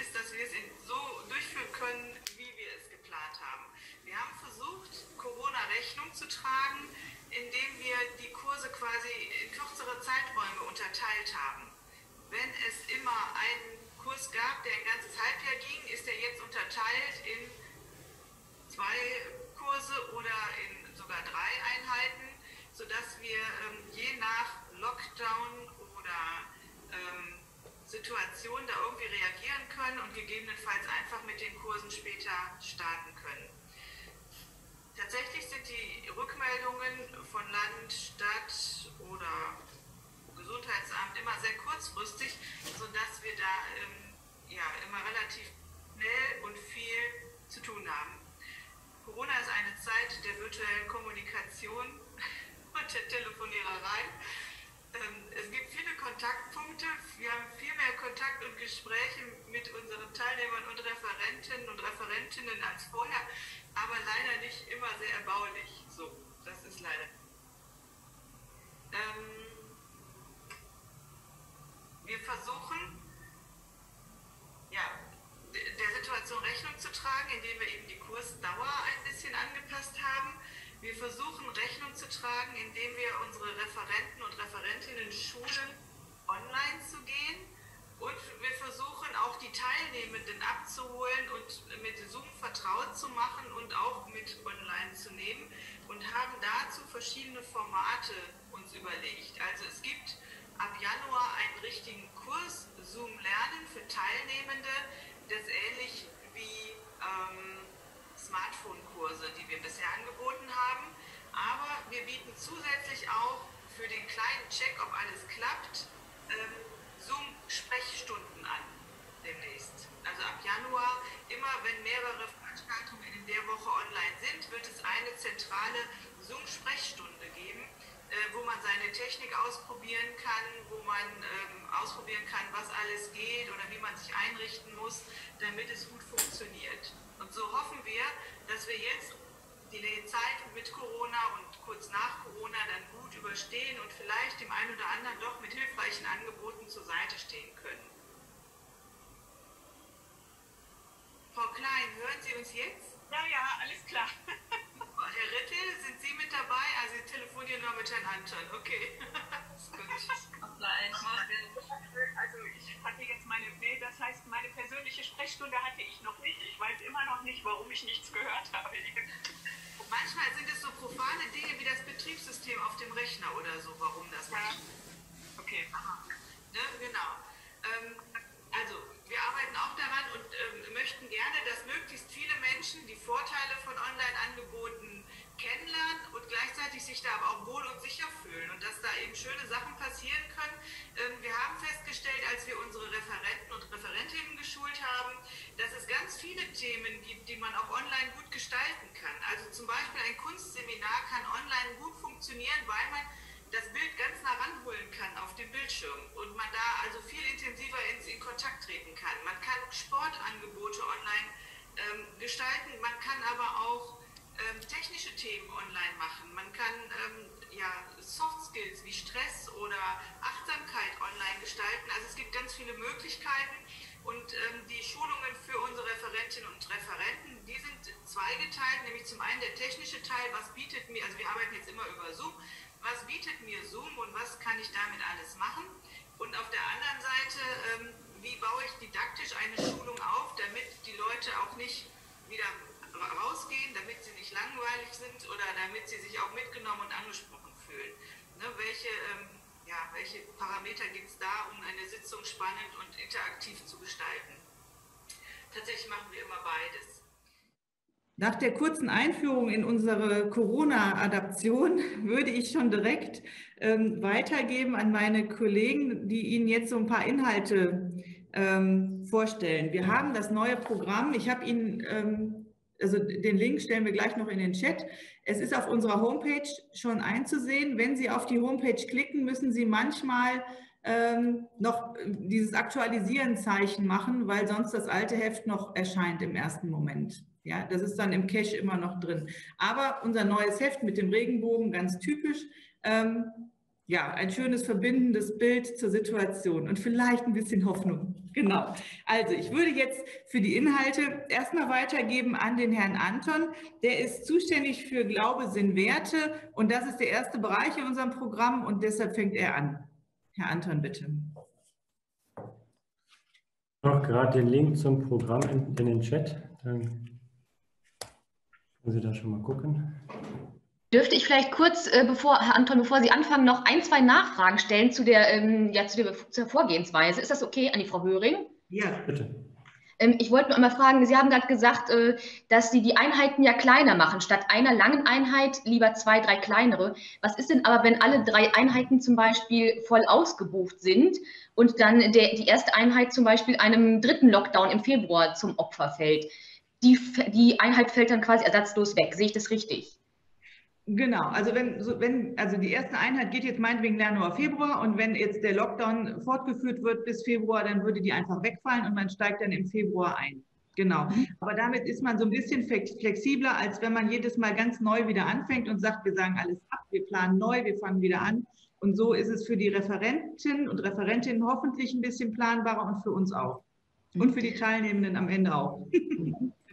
ist, dass wir es so durchführen können, wie wir es geplant haben. Wir haben versucht, Corona Rechnung zu tragen, indem wir die Kurse quasi in kürzere Zeiträume unterteilt haben. Wenn es immer einen Kurs gab, der ein ganzes Halbjahr ging, ist er jetzt unterteilt in zwei Kurse oder in sogar drei Einheiten, sodass wir ähm, je nach Lockdown oder ähm, Situation da irgendwie reagieren können und gegebenenfalls einfach mit den Kursen später starten können. Tatsächlich sind die Rückmeldungen von Land, Stadt oder Gesundheitsamt immer sehr kurzfristig, sodass wir da ähm, ja, immer relativ schnell und viel zu tun haben. Corona ist eine Zeit der virtuellen Kommunikation und der Telefoniererei. Ähm, es gibt viele Kontaktpunkte. Wir haben viel mehr Kontakt und Gespräche mit unseren Teilnehmern und Referentinnen und Referentinnen als vorher, aber leider nicht immer sehr erbaulich. So, das ist leider. Ähm, wir versuchen, ja, der Situation Rechnung zu tragen, indem wir eben die Kursdauer ein bisschen angepasst haben. Wir versuchen Rechnung zu tragen, indem wir unsere Referenten und Referentinnen schulen, online zu gehen. Und wir versuchen auch die Teilnehmenden abzuholen und mit Zoom vertraut zu machen und auch mit online zu nehmen und haben dazu verschiedene Formate uns überlegt. Also es gibt ab Januar einen richtigen Kurs Zoom Lernen für Teilnehmende, das ähnlich wie ähm, Smartphone-Kurse, die wir bisher angeboten haben. Aber wir bieten zusätzlich auch für den kleinen Check, ob alles klappt, ähm, Zoom-Sprechstunden an demnächst. Also ab Januar, immer wenn mehrere Veranstaltungen in der Woche online sind, wird es eine zentrale Zoom-Sprechstunde geben äh, wo man seine Technik ausprobieren kann, wo man ähm, ausprobieren kann, was alles geht oder wie man sich einrichten muss, damit es gut funktioniert. Und so hoffen wir, dass wir jetzt die Zeit mit Corona und kurz nach Corona dann gut überstehen und vielleicht dem einen oder anderen doch mit hilfreichen Angeboten zur Seite stehen können. Frau Klein, hören Sie uns jetzt? Ja, ja, alles klar. Herr Rittel, sind Sie mit dabei? Also Sie telefonieren nur mit Herrn Anton. Okay. gut. Also ich hatte jetzt meine, nee, das heißt, meine persönliche Sprechstunde hatte ich noch nicht. Ich weiß immer noch nicht, warum ich nichts gehört habe. Manchmal sind es so profane Dinge wie das Betriebssystem auf dem Rechner oder so, warum das ja. Okay. Aha. Ne, genau. Ähm, also, wir arbeiten auch daran und ähm, möchten gerne, dass möglichst viele Menschen die Vorteile von Online-Angeboten kennenlernen und gleichzeitig sich da aber auch wohl und sicher fühlen und dass da eben schöne Sachen passieren können. Ähm, wir haben festgestellt, als wir unsere Referenten und Referentinnen geschult haben, dass es ganz viele Themen gibt, die man auch online gut gestalten kann. Also zum Beispiel ein Kunstseminar kann online gut funktionieren, weil man das Bild ganz nah ranholen kann auf dem Bildschirm und man da also viel intensiver ins, in Kontakt treten kann. Man kann Sportangebote online ähm, gestalten, man kann aber auch ähm, technische Themen online machen. Man kann ähm, ja, Soft Skills wie Stress oder Achtsamkeit online gestalten. Also es gibt ganz viele Möglichkeiten und ähm, die Schulungen für unsere Referentinnen und Referenten, die sind zweigeteilt, nämlich zum einen der technische Teil, was bietet mir, also wir arbeiten jetzt immer über Zoom, was bietet mir Zoom und was kann ich damit alles machen. Und auf der anderen Seite, ähm, wie baue ich didaktisch eine Schulung auf, damit die Leute auch nicht wieder rausgehen, damit sie nicht langweilig sind oder damit sie sich auch mitgenommen und angesprochen fühlen. Ne, welche, ähm, ja, welche Parameter gibt es da, um eine Sitzung spannend und interaktiv zu gestalten? Tatsächlich machen wir immer beides. Nach der kurzen Einführung in unsere Corona-Adaption würde ich schon direkt ähm, weitergeben an meine Kollegen, die Ihnen jetzt so ein paar Inhalte ähm, vorstellen. Wir haben das neue Programm. Ich habe Ihnen, ähm, also den Link stellen wir gleich noch in den Chat. Es ist auf unserer Homepage schon einzusehen. Wenn Sie auf die Homepage klicken, müssen Sie manchmal ähm, noch dieses Aktualisieren-Zeichen machen, weil sonst das alte Heft noch erscheint im ersten Moment. Ja, das ist dann im Cache immer noch drin. Aber unser neues Heft mit dem Regenbogen, ganz typisch. Ähm, ja, ein schönes verbindendes Bild zur Situation und vielleicht ein bisschen Hoffnung. Genau. Also ich würde jetzt für die Inhalte erstmal weitergeben an den Herrn Anton. Der ist zuständig für Glaube sind Werte und das ist der erste Bereich in unserem Programm und deshalb fängt er an. Herr Anton, bitte. Noch gerade den Link zum Programm in, in den Chat. Dann können Sie da schon mal gucken. Dürfte ich vielleicht kurz, äh, bevor, Herr Anton, bevor Sie anfangen, noch ein, zwei Nachfragen stellen zu der, ähm, ja, zu der zur Vorgehensweise? Ist das okay an die Frau Höring? Ja, Bitte. Ähm, ich wollte nur einmal fragen, Sie haben gerade gesagt, äh, dass Sie die Einheiten ja kleiner machen. Statt einer langen Einheit lieber zwei, drei kleinere. Was ist denn aber, wenn alle drei Einheiten zum Beispiel voll ausgebucht sind und dann der, die erste Einheit zum Beispiel einem dritten Lockdown im Februar zum Opfer fällt? Die, die Einheit fällt dann quasi ersatzlos weg. Sehe ich das richtig? Genau, also wenn, so, wenn, also die erste Einheit geht jetzt meinetwegen Januar, Februar und wenn jetzt der Lockdown fortgeführt wird bis Februar, dann würde die einfach wegfallen und man steigt dann im Februar ein. Genau. Aber damit ist man so ein bisschen flexibler, als wenn man jedes Mal ganz neu wieder anfängt und sagt, wir sagen alles ab, wir planen neu, wir fangen wieder an. Und so ist es für die Referentinnen und Referentinnen hoffentlich ein bisschen planbarer und für uns auch. Und für die Teilnehmenden am Ende auch.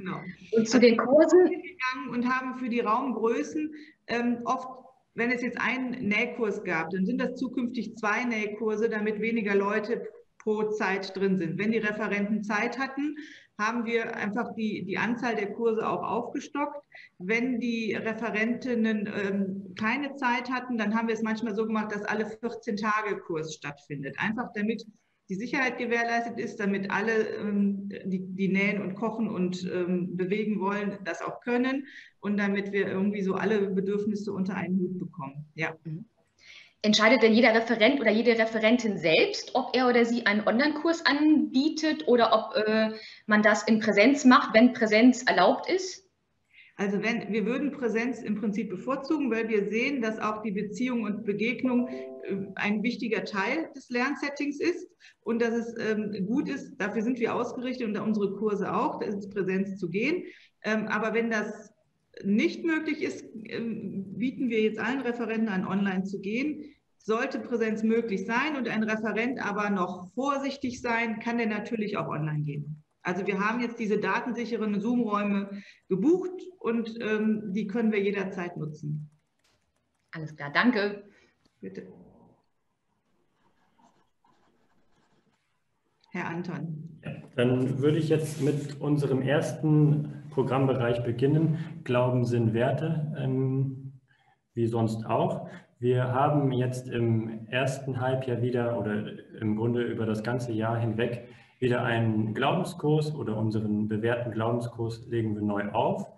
Genau. Und zu den Kursen? gegangen und haben für die Raumgrößen ähm, oft, wenn es jetzt einen Nähkurs gab, dann sind das zukünftig zwei Nähkurse, damit weniger Leute pro Zeit drin sind. Wenn die Referenten Zeit hatten, haben wir einfach die, die Anzahl der Kurse auch aufgestockt. Wenn die Referentinnen ähm, keine Zeit hatten, dann haben wir es manchmal so gemacht, dass alle 14 Tage Kurs stattfindet. Einfach damit die Sicherheit gewährleistet ist, damit alle, ähm, die, die nähen und kochen und ähm, bewegen wollen, das auch können und damit wir irgendwie so alle Bedürfnisse unter einen Hut bekommen. Ja. Mhm. Entscheidet denn jeder Referent oder jede Referentin selbst, ob er oder sie einen Online-Kurs anbietet oder ob äh, man das in Präsenz macht, wenn Präsenz erlaubt ist? Also wenn, wir würden Präsenz im Prinzip bevorzugen, weil wir sehen, dass auch die Beziehung und Begegnung äh, ein wichtiger Teil des Lernsettings ist und dass es ähm, gut ist, dafür sind wir ausgerichtet und unsere Kurse auch, ins Präsenz zu gehen. Ähm, aber wenn das nicht möglich ist, ähm, bieten wir jetzt allen Referenten an, online zu gehen. Sollte Präsenz möglich sein und ein Referent aber noch vorsichtig sein, kann der natürlich auch online gehen. Also wir haben jetzt diese datensicheren Zoom-Räume gebucht und ähm, die können wir jederzeit nutzen. Alles klar, danke. Bitte. Herr Anton. Dann würde ich jetzt mit unserem ersten Programmbereich beginnen. Glauben sind Werte, ähm, wie sonst auch. Wir haben jetzt im ersten Halbjahr wieder oder im Grunde über das ganze Jahr hinweg wieder einen Glaubenskurs oder unseren bewährten Glaubenskurs legen wir neu auf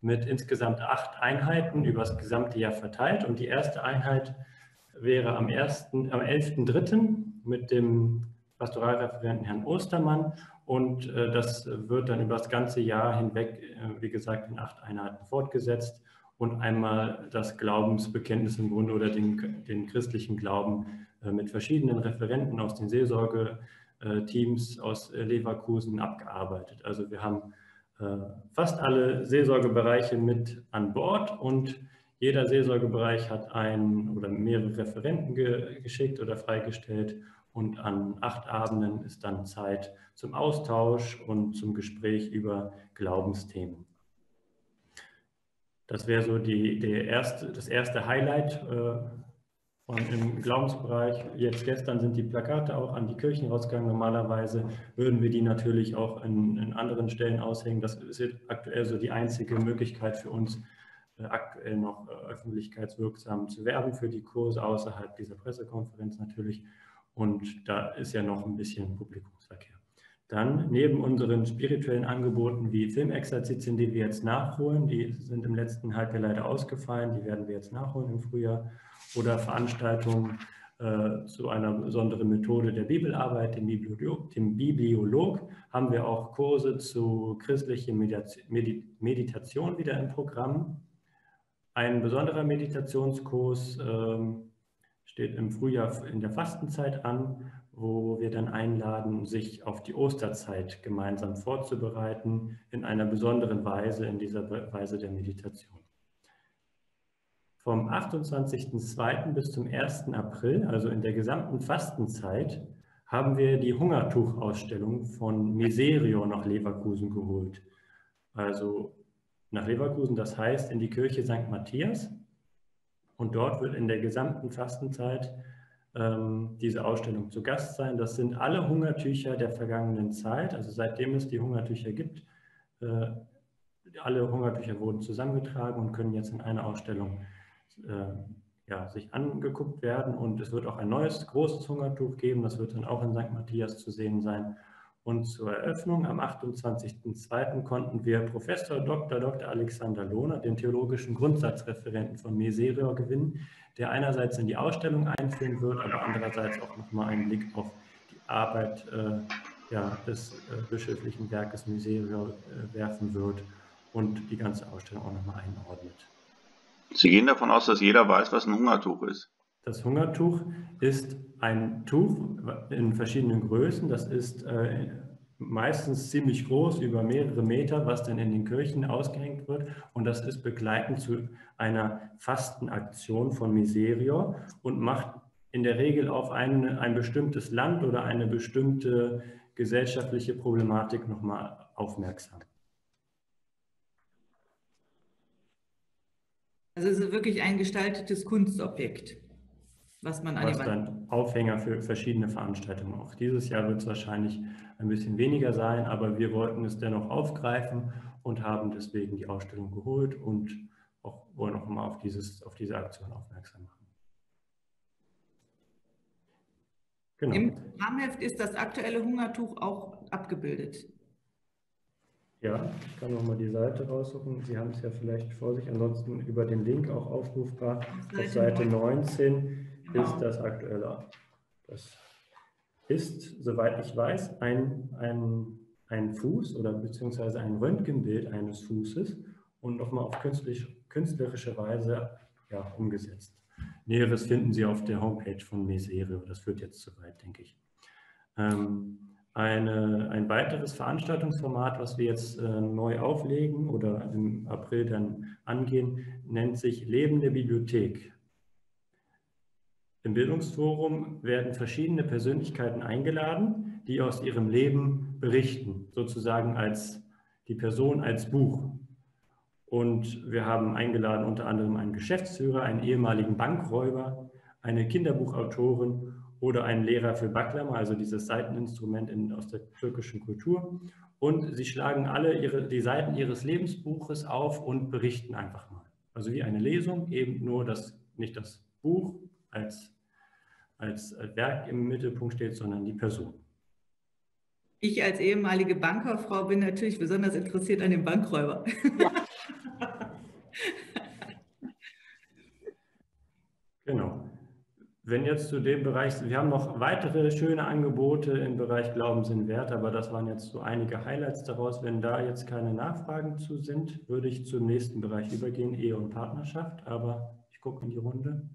mit insgesamt acht Einheiten über das gesamte Jahr verteilt. Und die erste Einheit wäre am, am 11.3. mit dem Pastoralreferenten Herrn Ostermann und äh, das wird dann über das ganze Jahr hinweg, äh, wie gesagt, in acht Einheiten fortgesetzt und einmal das Glaubensbekenntnis im Grunde oder den, den christlichen Glauben äh, mit verschiedenen Referenten aus den Seelsorgeteams aus Leverkusen abgearbeitet. Also wir haben fast alle Seelsorgebereiche mit an Bord und jeder Seelsorgebereich hat einen oder mehrere Referenten ge geschickt oder freigestellt und an acht Abenden ist dann Zeit zum Austausch und zum Gespräch über Glaubensthemen. Das wäre so die, erste, das erste Highlight äh, von, im Glaubensbereich. Jetzt gestern sind die Plakate auch an die Kirchen rausgegangen. Normalerweise würden wir die natürlich auch in, in anderen Stellen aushängen. Das ist aktuell so die einzige Möglichkeit für uns, äh, aktuell noch äh, öffentlichkeitswirksam zu werben für die Kurse außerhalb dieser Pressekonferenz natürlich. Und da ist ja noch ein bisschen Publikumsverkehr. Dann neben unseren spirituellen Angeboten wie Filmexerzitien, die wir jetzt nachholen, die sind im letzten Halbjahr leider ausgefallen, die werden wir jetzt nachholen im Frühjahr, oder Veranstaltungen äh, zu einer besonderen Methode der Bibelarbeit, dem Bibliolog, dem Bibliolog, haben wir auch Kurse zu christlicher Meditation wieder im Programm. Ein besonderer Meditationskurs ähm, steht im Frühjahr in der Fastenzeit an, wo wir dann einladen, sich auf die Osterzeit gemeinsam vorzubereiten, in einer besonderen Weise, in dieser Weise der Meditation. Vom 28.02. bis zum 1. April, also in der gesamten Fastenzeit, haben wir die Hungertuchausstellung von Miserio nach Leverkusen geholt. Also nach Leverkusen, das heißt in die Kirche St. Matthias. Und dort wird in der gesamten Fastenzeit ähm, diese Ausstellung zu Gast sein. Das sind alle Hungertücher der vergangenen Zeit, also seitdem es die Hungertücher gibt. Äh, alle Hungertücher wurden zusammengetragen und können jetzt in einer Ausstellung äh, ja, sich angeguckt werden. Und es wird auch ein neues großes Hungertuch geben, das wird dann auch in St. Matthias zu sehen sein. Und zur Eröffnung am 28.02. konnten wir Professor Dr. Dr. Alexander Lohner, den theologischen Grundsatzreferenten von Meserior, gewinnen, der einerseits in die Ausstellung einführen wird, aber andererseits auch nochmal einen Blick auf die Arbeit äh, ja, des äh, bischöflichen Werkes Meserior äh, werfen wird und die ganze Ausstellung auch nochmal einordnet. Sie gehen davon aus, dass jeder weiß, was ein Hungertuch ist. Das Hungertuch ist ein Tuch in verschiedenen Größen. Das ist äh, meistens ziemlich groß, über mehrere Meter, was dann in den Kirchen ausgehängt wird. Und das ist begleitend zu einer Fastenaktion von Miserior und macht in der Regel auf ein, ein bestimmtes Land oder eine bestimmte gesellschaftliche Problematik nochmal aufmerksam. Also es ist wirklich ein gestaltetes Kunstobjekt, was man an was dann Aufhänger für verschiedene Veranstaltungen auch. Dieses Jahr wird es wahrscheinlich ein bisschen weniger sein, aber wir wollten es dennoch aufgreifen und haben deswegen die Ausstellung geholt und auch wollen auch mal auf, dieses, auf diese Aktion aufmerksam machen. Genau. Im Programmheft ist das aktuelle Hungertuch auch abgebildet. Ja, ich kann nochmal die Seite raussuchen. Sie haben es ja vielleicht vor sich, ansonsten über den Link auch aufrufbar. Auf Seite 19 genau. Ist das aktuelle. Das ist, soweit ich weiß, ein, ein, ein Fuß oder beziehungsweise ein Röntgenbild eines Fußes und nochmal auf künstlich, künstlerische Weise ja, umgesetzt. Näheres finden Sie auf der Homepage von Meserio. Das führt jetzt zu weit, denke ich. Ähm, eine, ein weiteres Veranstaltungsformat, was wir jetzt äh, neu auflegen oder im April dann angehen, nennt sich Lebende Bibliothek. Im Bildungsforum werden verschiedene Persönlichkeiten eingeladen, die aus ihrem Leben berichten, sozusagen als die Person als Buch. Und wir haben eingeladen unter anderem einen Geschäftsführer, einen ehemaligen Bankräuber, eine Kinderbuchautorin oder einen Lehrer für Baklama, also dieses Seiteninstrument in, aus der türkischen Kultur. Und sie schlagen alle ihre, die Seiten ihres Lebensbuches auf und berichten einfach mal. Also wie eine Lesung, eben nur, dass nicht das Buch als, als Werk im Mittelpunkt steht, sondern die Person. Ich als ehemalige Bankkauffrau bin natürlich besonders interessiert an dem Bankräuber. Ja. genau. Wenn jetzt zu dem Bereich, wir haben noch weitere schöne Angebote im Bereich Glauben sind wert, aber das waren jetzt so einige Highlights daraus. Wenn da jetzt keine Nachfragen zu sind, würde ich zum nächsten Bereich übergehen, Ehe und Partnerschaft. Aber ich gucke in die Runde,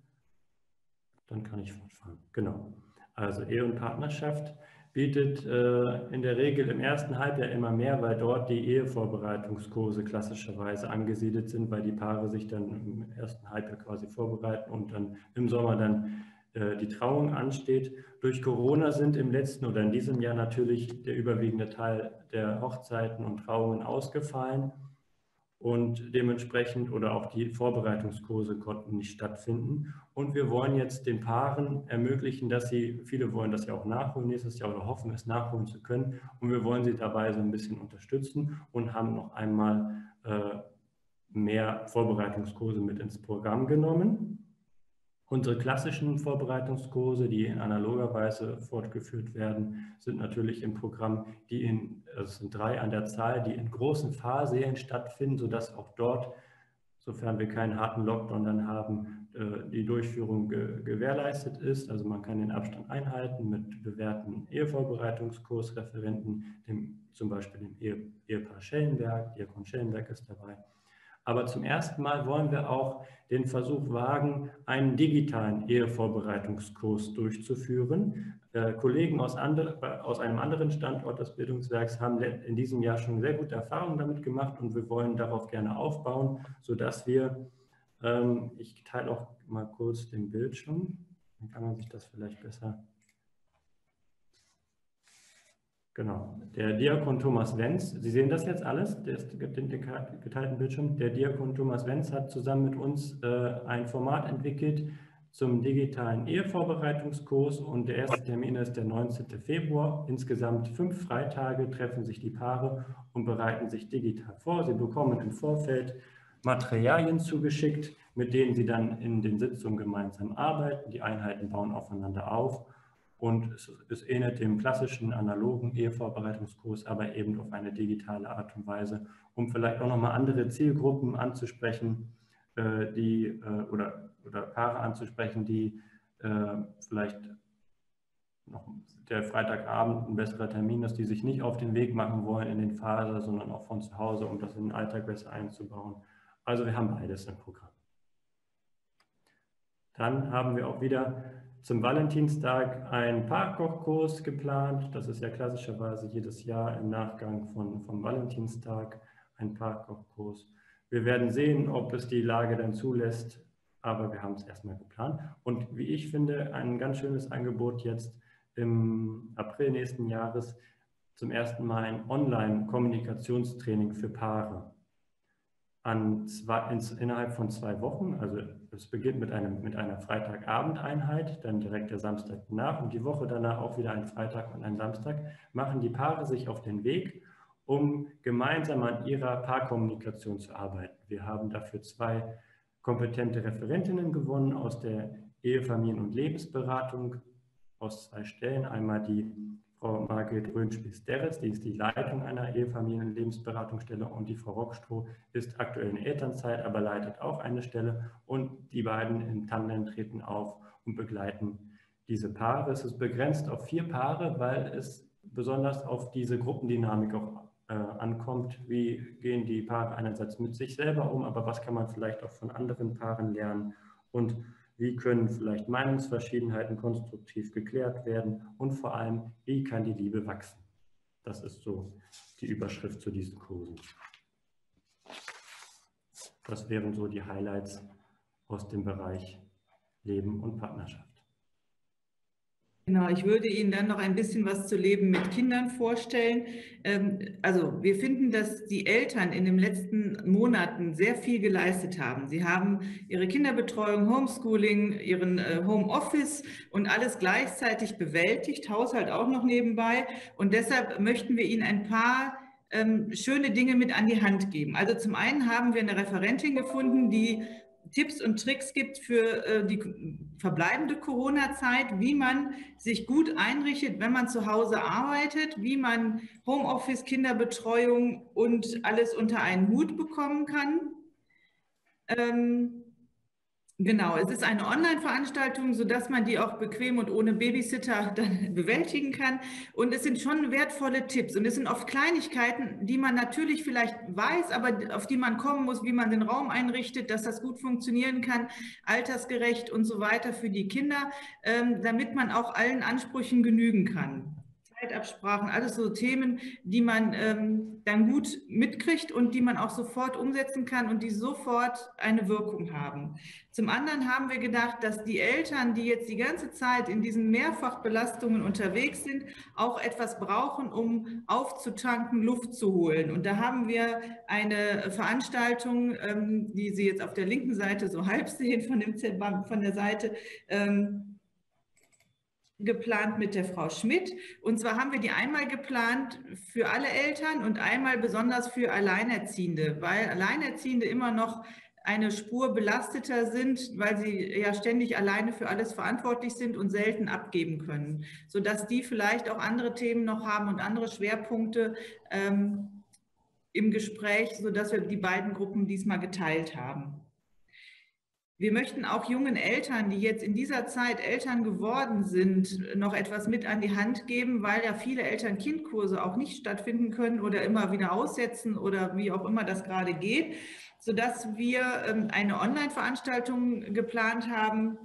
dann kann ich fortfahren. Genau. Also Ehe und Partnerschaft bietet äh, in der Regel im ersten Halbjahr immer mehr, weil dort die Ehevorbereitungskurse klassischerweise angesiedelt sind, weil die Paare sich dann im ersten Halbjahr quasi vorbereiten und dann im Sommer dann äh, die Trauung ansteht. Durch Corona sind im letzten oder in diesem Jahr natürlich der überwiegende Teil der Hochzeiten und Trauungen ausgefallen und dementsprechend oder auch die Vorbereitungskurse konnten nicht stattfinden. Und wir wollen jetzt den Paaren ermöglichen, dass sie, viele wollen das ja auch nachholen nächstes Jahr oder hoffen, es nachholen zu können. Und wir wollen sie dabei so ein bisschen unterstützen und haben noch einmal äh, mehr Vorbereitungskurse mit ins Programm genommen. Unsere klassischen Vorbereitungskurse, die in analoger Weise fortgeführt werden, sind natürlich im Programm, die in, also es sind drei an der Zahl, die in großen Fahrsälen stattfinden, sodass auch dort, sofern wir keinen harten Lockdown dann haben, äh, die Durchführung gewährleistet ist. Also man kann den Abstand einhalten mit bewährten Ehevorbereitungskursreferenten, dem, zum Beispiel dem Ehe, Ehepaar Schellenberg, Diakon Schellenberg ist dabei aber zum ersten Mal wollen wir auch den Versuch wagen, einen digitalen Ehevorbereitungskurs durchzuführen. Äh, Kollegen aus, andere, aus, einem anderen Standort des Bildungswerks haben in diesem Jahr schon sehr gute Erfahrungen damit gemacht und wir wollen darauf gerne aufbauen, sodass wir, ähm, ich teile auch mal kurz den Bildschirm, dann kann man sich das vielleicht besser Genau. Der Diakon Thomas Wenz, Sie sehen das jetzt alles, den geteilten Bildschirm. Der Diakon Thomas Wenz hat zusammen mit uns äh, ein Format entwickelt zum digitalen Ehevorbereitungskurs und der erste Termin ist der 19. Februar. Insgesamt fünf Freitage treffen sich die Paare und bereiten sich digital vor. Sie bekommen im Vorfeld Materialien zugeschickt, mit denen sie dann in den Sitzungen gemeinsam arbeiten. Die Einheiten bauen aufeinander auf und es, es ähnelt dem klassischen analogen Ehevorbereitungskurs, aber eben auf eine digitale Art und Weise, um vielleicht auch nochmal andere Zielgruppen anzusprechen, äh, die, äh, oder, oder Paare anzusprechen, die äh, vielleicht noch der Freitagabend ein besserer Termin ist, die sich nicht auf den Weg machen wollen in den Phasen, sondern auch von zu Hause, um das in den Alltag besser einzubauen. Also wir haben beides im Programm. Dann haben wir auch wieder zum Valentinstag einen Paarkochkurs geplant. Das ist ja klassischerweise jedes Jahr im Nachgang von, vom Valentinstag ein Paarkochkurs. Wir werden sehen, ob es die Lage dann zulässt, aber wir haben es erstmal geplant. Und wie ich finde, ein ganz schönes Angebot jetzt im April nächsten Jahres zum ersten Mal ein Online-Kommunikationstraining für Paare an zwei, ins, innerhalb von zwei Wochen. Also es beginnt mit, einem, mit einer Freitagabendeinheit, dann direkt der Samstag nach und die Woche danach auch wieder ein Freitag und ein Samstag, machen die Paare sich auf den Weg, um gemeinsam an ihrer Paarkommunikation zu arbeiten. Wir haben dafür zwei kompetente Referentinnen gewonnen aus der Ehefamilien- und Lebensberatung aus zwei Stellen. Einmal die Frau Margret Röhnspies-Derres, die ist die Leitung einer Ehefamilien- und Lebensberatungsstelle und die Frau Rockstroh ist aktuell in Elternzeit, aber leitet auch eine Stelle und die beiden im Tandem treten auf und begleiten diese Paare. Es ist begrenzt auf vier Paare, weil es besonders auf diese Gruppendynamik auch äh, ankommt. Wie gehen die Paare einerseits mit sich selber um, aber was kann man vielleicht auch von anderen Paaren lernen und wie können vielleicht Meinungsverschiedenheiten konstruktiv geklärt werden und vor allem, wie kann die Liebe wachsen? Das ist so die Überschrift zu diesen Kursen. Das wären so die Highlights aus dem Bereich Leben und Partnerschaft. Genau, ich würde Ihnen dann noch ein bisschen was zu Leben mit Kindern vorstellen. Ähm, also wir finden, dass die Eltern in den letzten Monaten sehr viel geleistet haben. Sie haben ihre Kinderbetreuung, Homeschooling, ihren äh, Homeoffice und alles gleichzeitig bewältigt, Haushalt auch noch nebenbei. Und deshalb möchten wir Ihnen ein paar ähm, schöne Dinge mit an die Hand geben. Also zum einen haben wir eine Referentin gefunden, die Tipps und Tricks gibt für äh, die verbleibende Corona-Zeit, wie man sich gut einrichtet, wenn man zu Hause arbeitet, wie man Homeoffice, Kinderbetreuung und alles unter einen Hut bekommen kann. Ähm, Genau, es ist eine Online-Veranstaltung, sodass man die auch bequem und ohne Babysitter dann bewältigen kann. Und es sind schon wertvolle Tipps. Und es sind oft Kleinigkeiten, die man natürlich vielleicht weiß, aber auf die man kommen muss, wie man den Raum einrichtet, dass das gut funktionieren kann, altersgerecht und so weiter für die Kinder, ähm, damit man auch allen Ansprüchen genügen kann. Zeitabsprachen, alles so Themen, die man ähm, dann gut mitkriegt und die man auch sofort umsetzen kann und die sofort eine Wirkung haben. Zum anderen haben wir gedacht, dass die Eltern, die jetzt die ganze Zeit in diesen Mehrfachbelastungen unterwegs sind, auch etwas brauchen, um aufzutanken, Luft zu holen. Und da haben wir eine Veranstaltung, ähm, die Sie jetzt auf der linken Seite so halb sehen von, dem, von der Seite, ähm, geplant mit der Frau Schmidt. Und zwar haben wir die einmal geplant für alle Eltern und einmal besonders für Alleinerziehende, weil Alleinerziehende immer noch eine Spur belasteter sind, weil sie ja ständig alleine für alles verantwortlich sind und selten abgeben können, sodass die vielleicht auch andere Themen noch haben und andere Schwerpunkte ähm, im Gespräch, sodass wir die beiden Gruppen diesmal geteilt haben. Wir möchten auch jungen Eltern, die jetzt in dieser Zeit Eltern geworden sind, noch etwas mit an die Hand geben, weil ja viele Eltern-Kind-Kurse auch nicht stattfinden können oder immer wieder aussetzen oder wie auch immer das gerade geht, sodass wir ähm, eine Online-Veranstaltung geplant haben.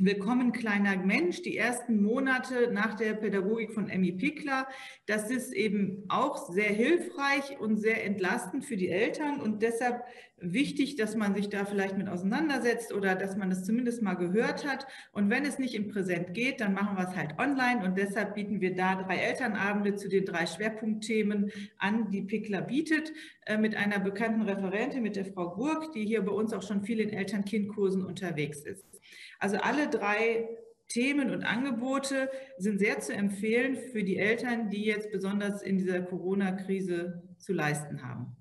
Willkommen kleiner Mensch, die ersten Monate nach der Pädagogik von Emmy Pickler. Das ist eben auch sehr hilfreich und sehr entlastend für die Eltern und deshalb wichtig, dass man sich da vielleicht mit auseinandersetzt oder dass man es zumindest mal gehört hat. Und wenn es nicht im Präsent geht, dann machen wir es halt online. Und deshalb bieten wir da drei Elternabende zu den drei Schwerpunktthemen an, die Pickler bietet, äh, mit einer bekannten Referentin, mit der Frau Gurk, die hier bei uns auch schon viel in Eltern-Kind-Kursen unterwegs ist. Also alle drei Themen und Angebote sind sehr zu empfehlen für die Eltern, die jetzt besonders in dieser Corona-Krise zu leisten haben.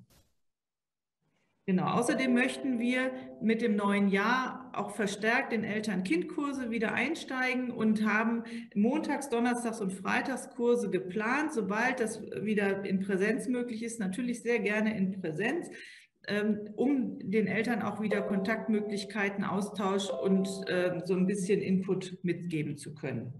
Genau, außerdem möchten wir mit dem neuen Jahr auch verstärkt in Eltern-Kind-Kurse wieder einsteigen und haben Montags-, Donnerstags- und Freitagskurse geplant, sobald das wieder in Präsenz möglich ist, natürlich sehr gerne in Präsenz, um den Eltern auch wieder Kontaktmöglichkeiten, Austausch und ähm, so ein bisschen Input mitgeben zu können.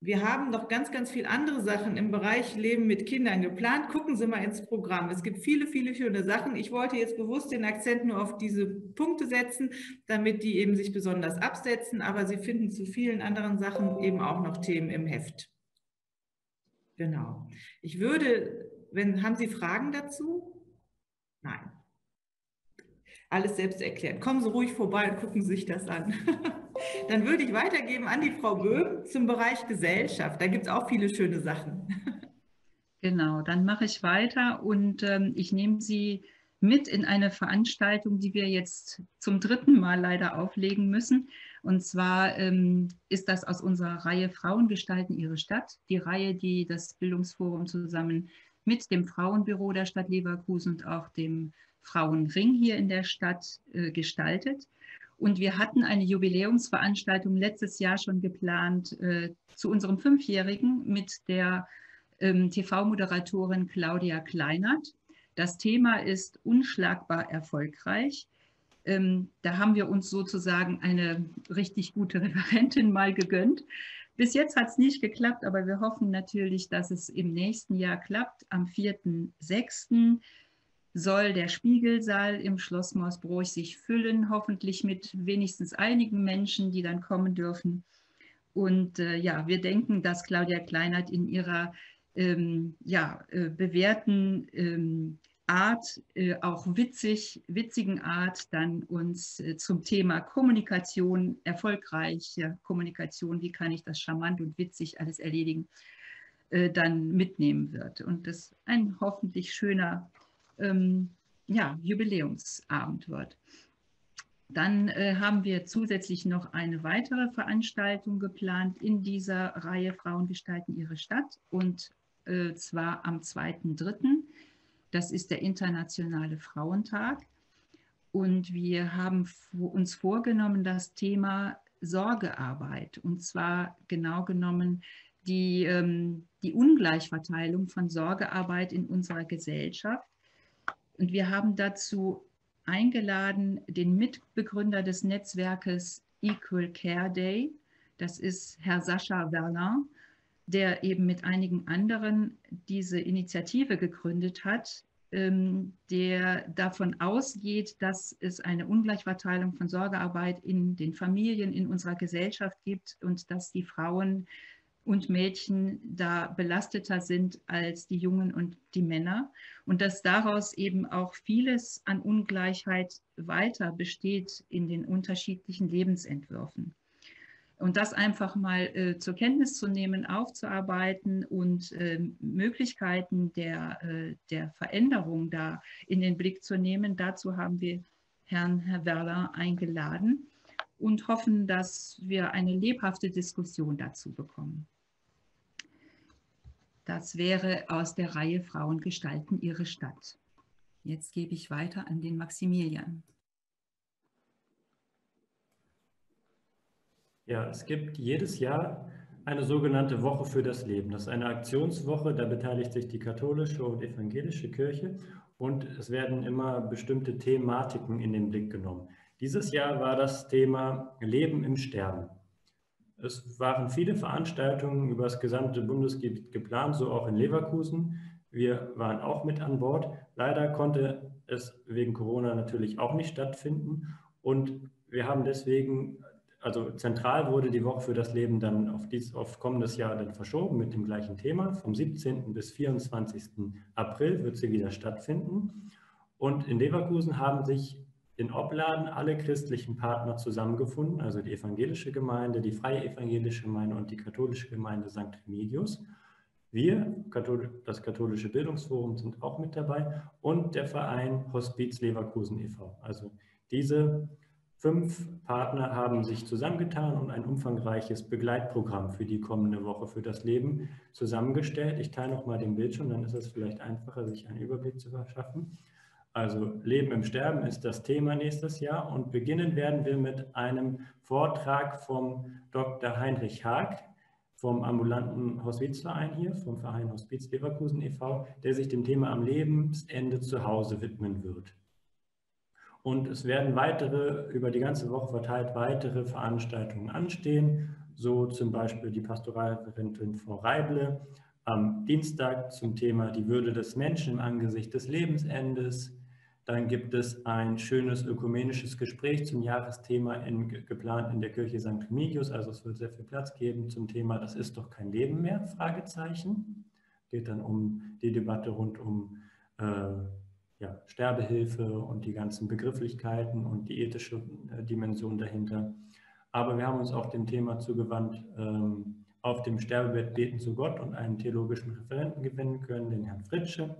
Wir haben noch ganz, ganz viele andere Sachen im Bereich Leben mit Kindern geplant. Gucken Sie mal ins Programm. Es gibt viele, viele schöne Sachen. Ich wollte jetzt bewusst den Akzent nur auf diese Punkte setzen, damit die eben sich besonders absetzen. Aber Sie finden zu vielen anderen Sachen eben auch noch Themen im Heft. Genau. Ich würde, wenn, haben Sie Fragen dazu? Nein. Alles selbst erklärt. Kommen Sie ruhig vorbei und gucken Sie sich das an. Dann würde ich weitergeben an die Frau Böhm zum Bereich Gesellschaft. Da gibt es auch viele schöne Sachen. Genau, dann mache ich weiter und ähm, ich nehme Sie mit in eine Veranstaltung, die wir jetzt zum dritten Mal leider auflegen müssen. Und zwar ähm, ist das aus unserer Reihe Frauen gestalten ihre Stadt, die Reihe, die das Bildungsforum zusammen mit dem Frauenbüro der Stadt Leverkusen und auch dem Frauenring hier in der Stadt äh, gestaltet. Und wir hatten eine Jubiläumsveranstaltung letztes Jahr schon geplant äh, zu unserem Fünfjährigen mit der ähm, TV-Moderatorin Claudia Kleinert. Das Thema ist unschlagbar erfolgreich. Ähm, da haben wir uns sozusagen eine richtig gute Referentin mal gegönnt. Bis jetzt hat es nicht geklappt, aber wir hoffen natürlich, dass es im nächsten Jahr klappt. Am 4.6 soll der Spiegelsaal im Schloss Morsbroich sich füllen, hoffentlich mit wenigstens einigen Menschen, die dann kommen dürfen. Und äh, ja, wir denken, dass Claudia Kleinert in ihrer ähm, ja, äh, bewährten ähm, Art, äh, auch witzig, witzigen Art, dann uns äh, zum Thema Kommunikation, erfolgreiche Kommunikation, wie kann ich das charmant und witzig alles erledigen, äh, dann mitnehmen wird. Und das ein hoffentlich schöner ähm, ja, Jubiläumsabend wird. Dann äh, haben wir zusätzlich noch eine weitere Veranstaltung geplant in dieser Reihe Frauen gestalten ihre Stadt und äh, zwar am 2.3. Das ist der Internationale Frauentag. Und wir haben uns vorgenommen, das Thema Sorgearbeit, und zwar genau genommen die, ähm, die Ungleichverteilung von Sorgearbeit in unserer Gesellschaft und wir haben dazu eingeladen den Mitbegründer des Netzwerkes Equal Care Day. Das ist Herr Sascha Verlin, der eben mit einigen anderen diese Initiative gegründet hat, ähm, der davon ausgeht, dass es eine Ungleichverteilung von Sorgearbeit in den Familien, in unserer Gesellschaft gibt und dass die Frauen und Mädchen da belasteter sind als die Jungen und die Männer und dass daraus eben auch vieles an Ungleichheit weiter besteht in den unterschiedlichen Lebensentwürfen. Und das einfach mal äh, zur Kenntnis zu nehmen, aufzuarbeiten und äh, Möglichkeiten der, äh, der Veränderung da in den Blick zu nehmen. Dazu haben wir Herrn Herr Werler eingeladen und hoffen, dass wir eine lebhafte Diskussion dazu bekommen. Das wäre aus der Reihe Frauen gestalten ihre Stadt. Jetzt gebe ich weiter an den Maximilian. Ja, es gibt jedes Jahr eine sogenannte Woche für das Leben. Das ist eine Aktionswoche, da beteiligt sich die katholische und evangelische Kirche und es werden immer bestimmte Thematiken in den Blick genommen. Dieses Jahr war das Thema Leben im Sterben. Es waren viele Veranstaltungen über das gesamte Bundesgebiet geplant, so auch in Leverkusen. Wir waren auch mit an Bord. Leider konnte es wegen Corona natürlich auch nicht stattfinden. Und wir haben deswegen, also zentral wurde die Woche für das Leben dann auf, dies, auf kommendes Jahr dann verschoben mit dem gleichen Thema. Vom 17. bis 24. April wird sie wieder stattfinden. Und in Leverkusen haben sich in Opladen alle christlichen Partner zusammengefunden, also die evangelische Gemeinde, die freie evangelische Gemeinde und die katholische Gemeinde St. Remigius. Wir, das katholische Bildungsforum, sind auch mit dabei und der Verein Hospiz Leverkusen e.V. Also diese fünf Partner haben sich zusammengetan und ein umfangreiches Begleitprogramm für die kommende Woche für das Leben zusammengestellt. Ich teile noch mal den Bildschirm, dann ist es vielleicht einfacher, sich einen Überblick zu verschaffen. Also Leben im Sterben ist das Thema nächstes Jahr und beginnen werden wir mit einem Vortrag vom Dr. Heinrich Haag vom ambulanten Hospizverein hier, vom Verein Hospiz Leverkusen e.V., der sich dem Thema am Lebensende zu Hause widmen wird. Und es werden weitere, über die ganze Woche verteilt, weitere Veranstaltungen anstehen, so zum Beispiel die Pastoralreferentin Frau Reible am Dienstag zum Thema die Würde des Menschen im Angesicht des Lebensendes, dann gibt es ein schönes ökumenisches Gespräch zum Jahresthema in, geplant in der Kirche St. Remigius. Also es wird sehr viel Platz geben zum Thema Das ist doch kein Leben mehr? Fragezeichen. Geht dann um die Debatte rund um äh, ja, Sterbehilfe und die ganzen Begrifflichkeiten und die ethische äh, Dimension dahinter. Aber wir haben uns auch dem Thema zugewandt, ähm, auf dem Sterbebett beten zu Gott und einen theologischen Referenten gewinnen können, den Herrn Fritsche.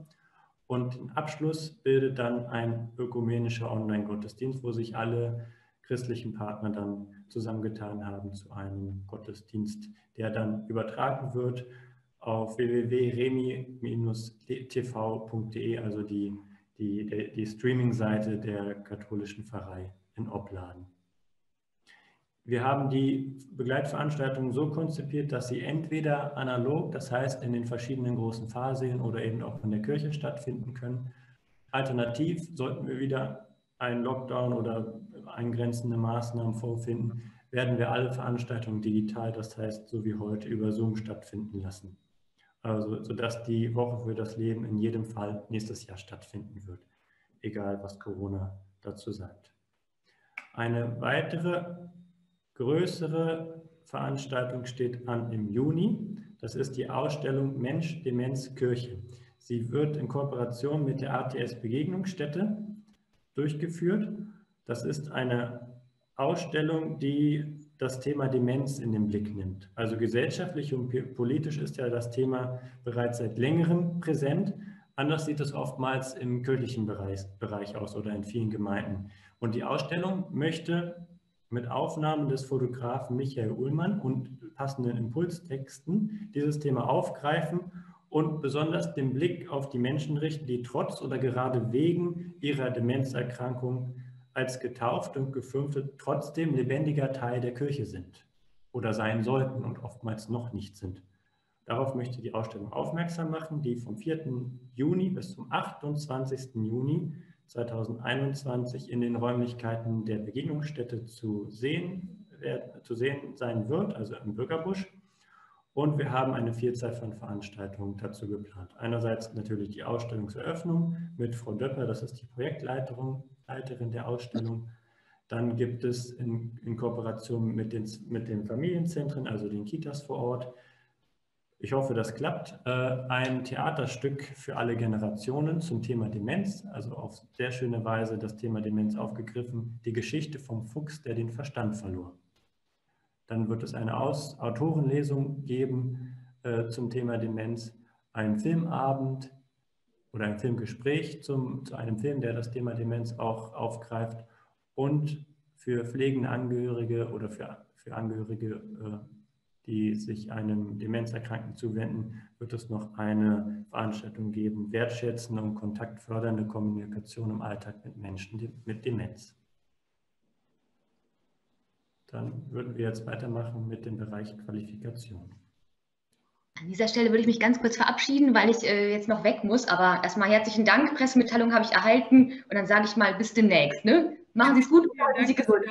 Und den Abschluss bildet dann ein ökumenischer Online-Gottesdienst, wo sich alle christlichen Partner dann zusammengetan haben zu einem Gottesdienst, der dann übertragen wird auf www.remi-tv.de, also die, die, die Streaming-Seite der katholischen Pfarrei in Opladen. Wir haben die Begleitveranstaltungen so konzipiert, dass sie entweder analog, das heißt in den verschiedenen großen Pfarrsälen oder eben auch in der Kirche stattfinden können. Alternativ sollten wir wieder einen Lockdown oder eingrenzende Maßnahmen vorfinden, werden wir alle Veranstaltungen digital, das heißt so wie heute über Zoom stattfinden lassen. Also sodass die Woche für das Leben in jedem Fall nächstes Jahr stattfinden wird, egal was Corona dazu sagt. Eine weitere größere Veranstaltung steht an im Juni. Das ist die Ausstellung Mensch, Demenz, Kirche. Sie wird in Kooperation mit der ATS Begegnungsstätte durchgeführt. Das ist eine Ausstellung, die das Thema Demenz in den Blick nimmt. Also gesellschaftlich und politisch ist ja das Thema bereits seit längerem präsent. Anders sieht es oftmals im kirchlichen Bereich, Bereich aus oder in vielen Gemeinden. Und die Ausstellung möchte mit Aufnahmen des Fotografen Michael Ullmann und passenden Impulstexten dieses Thema aufgreifen und besonders den Blick auf die Menschen richten, die trotz oder gerade wegen ihrer Demenzerkrankung als getauft und gefirmte trotzdem lebendiger Teil der Kirche sind oder sein sollten und oftmals noch nicht sind. Darauf möchte die Ausstellung aufmerksam machen, die vom 4. Juni bis zum 28. Juni 2021 in den Räumlichkeiten der Begegnungsstätte zu sehen, zu sehen sein wird, also im Bürgerbusch. Und wir haben eine Vielzahl von Veranstaltungen dazu geplant. Einerseits natürlich die Ausstellungseröffnung mit Frau Döpper, das ist die Projektleiterin Leiterin der Ausstellung. Dann gibt es in, in Kooperation mit den, mit den Familienzentren, also den Kitas vor Ort, ich hoffe, das klappt. Äh, ein Theaterstück für alle Generationen zum Thema Demenz, also auf sehr schöne Weise das Thema Demenz aufgegriffen. Die Geschichte vom Fuchs, der den Verstand verlor. Dann wird es eine Aus Autorenlesung geben äh, zum Thema Demenz, einen Filmabend oder ein Filmgespräch zum, zu einem Film, der das Thema Demenz auch aufgreift und für pflegende Angehörige oder für, für Angehörige äh, die sich einem Demenzerkrankten zuwenden, wird es noch eine Veranstaltung geben, wertschätzende und kontaktfördernde Kommunikation im Alltag mit Menschen mit Demenz. Dann würden wir jetzt weitermachen mit dem Bereich Qualifikation. An dieser Stelle würde ich mich ganz kurz verabschieden, weil ich äh, jetzt noch weg muss. Aber erstmal herzlichen Dank. Pressemitteilung habe ich erhalten. Und dann sage ich mal bis demnächst. Ne? Machen Sie es gut. Ja, danke, Sie gesund.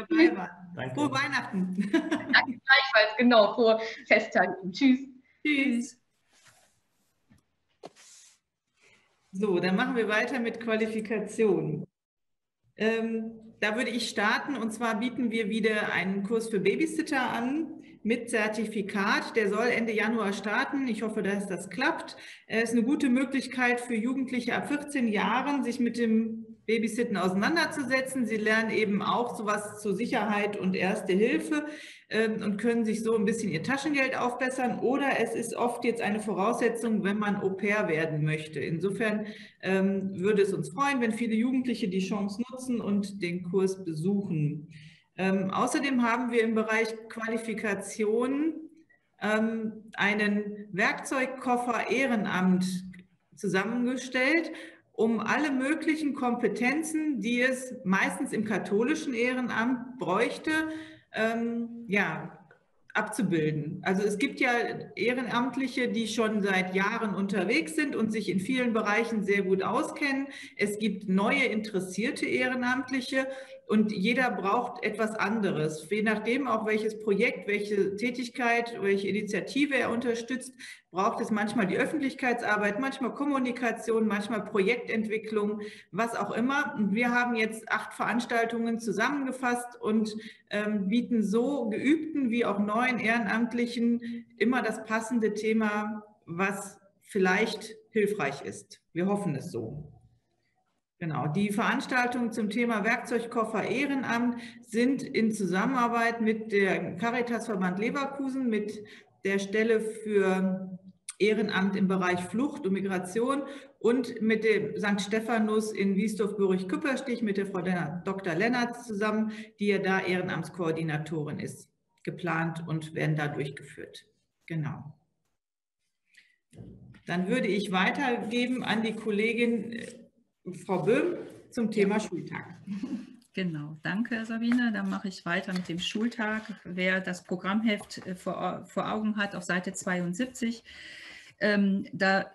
Danke. Frohe Weihnachten. Danke gleichfalls, genau, frohe Festtage. Tschüss. Tschüss. So, dann machen wir weiter mit Qualifikation. Ähm, da würde ich starten und zwar bieten wir wieder einen Kurs für Babysitter an mit Zertifikat. Der soll Ende Januar starten. Ich hoffe, dass das klappt. Es ist eine gute Möglichkeit für Jugendliche ab 14 Jahren, sich mit dem Babysitten auseinanderzusetzen. Sie lernen eben auch sowas zur Sicherheit und Erste Hilfe ähm, und können sich so ein bisschen ihr Taschengeld aufbessern. Oder es ist oft jetzt eine Voraussetzung, wenn man Au pair werden möchte. Insofern ähm, würde es uns freuen, wenn viele Jugendliche die Chance nutzen und den Kurs besuchen. Ähm, außerdem haben wir im Bereich Qualifikation einen Werkzeugkoffer Ehrenamt zusammengestellt um alle möglichen Kompetenzen, die es meistens im katholischen Ehrenamt bräuchte, ähm, ja, abzubilden. Also es gibt ja Ehrenamtliche, die schon seit Jahren unterwegs sind und sich in vielen Bereichen sehr gut auskennen. Es gibt neue interessierte Ehrenamtliche und jeder braucht etwas anderes. Je nachdem auch welches Projekt, welche Tätigkeit, welche Initiative er unterstützt, braucht es manchmal die Öffentlichkeitsarbeit, manchmal Kommunikation, manchmal Projektentwicklung, was auch immer. Und wir haben jetzt acht Veranstaltungen zusammengefasst und ähm, bieten so geübten wie auch neuen Ehrenamtlichen immer das passende Thema, was vielleicht hilfreich ist. Wir hoffen es so. Genau, die Veranstaltungen zum Thema Werkzeugkoffer Ehrenamt sind in Zusammenarbeit mit der Caritasverband Leverkusen, mit der Stelle für Ehrenamt im Bereich Flucht und Migration und mit dem St. Stephanus in Wiesdorf-Bürich-Küpperstich mit der Frau Dr. Lennartz zusammen, die ja da Ehrenamtskoordinatorin ist, geplant und werden da durchgeführt. Genau. Dann würde ich weitergeben an die Kollegin Frau Böhm zum Thema Schultag. Genau, danke Sabine. Dann mache ich weiter mit dem Schultag. Wer das Programmheft äh, vor, vor Augen hat, auf Seite 72, ähm, da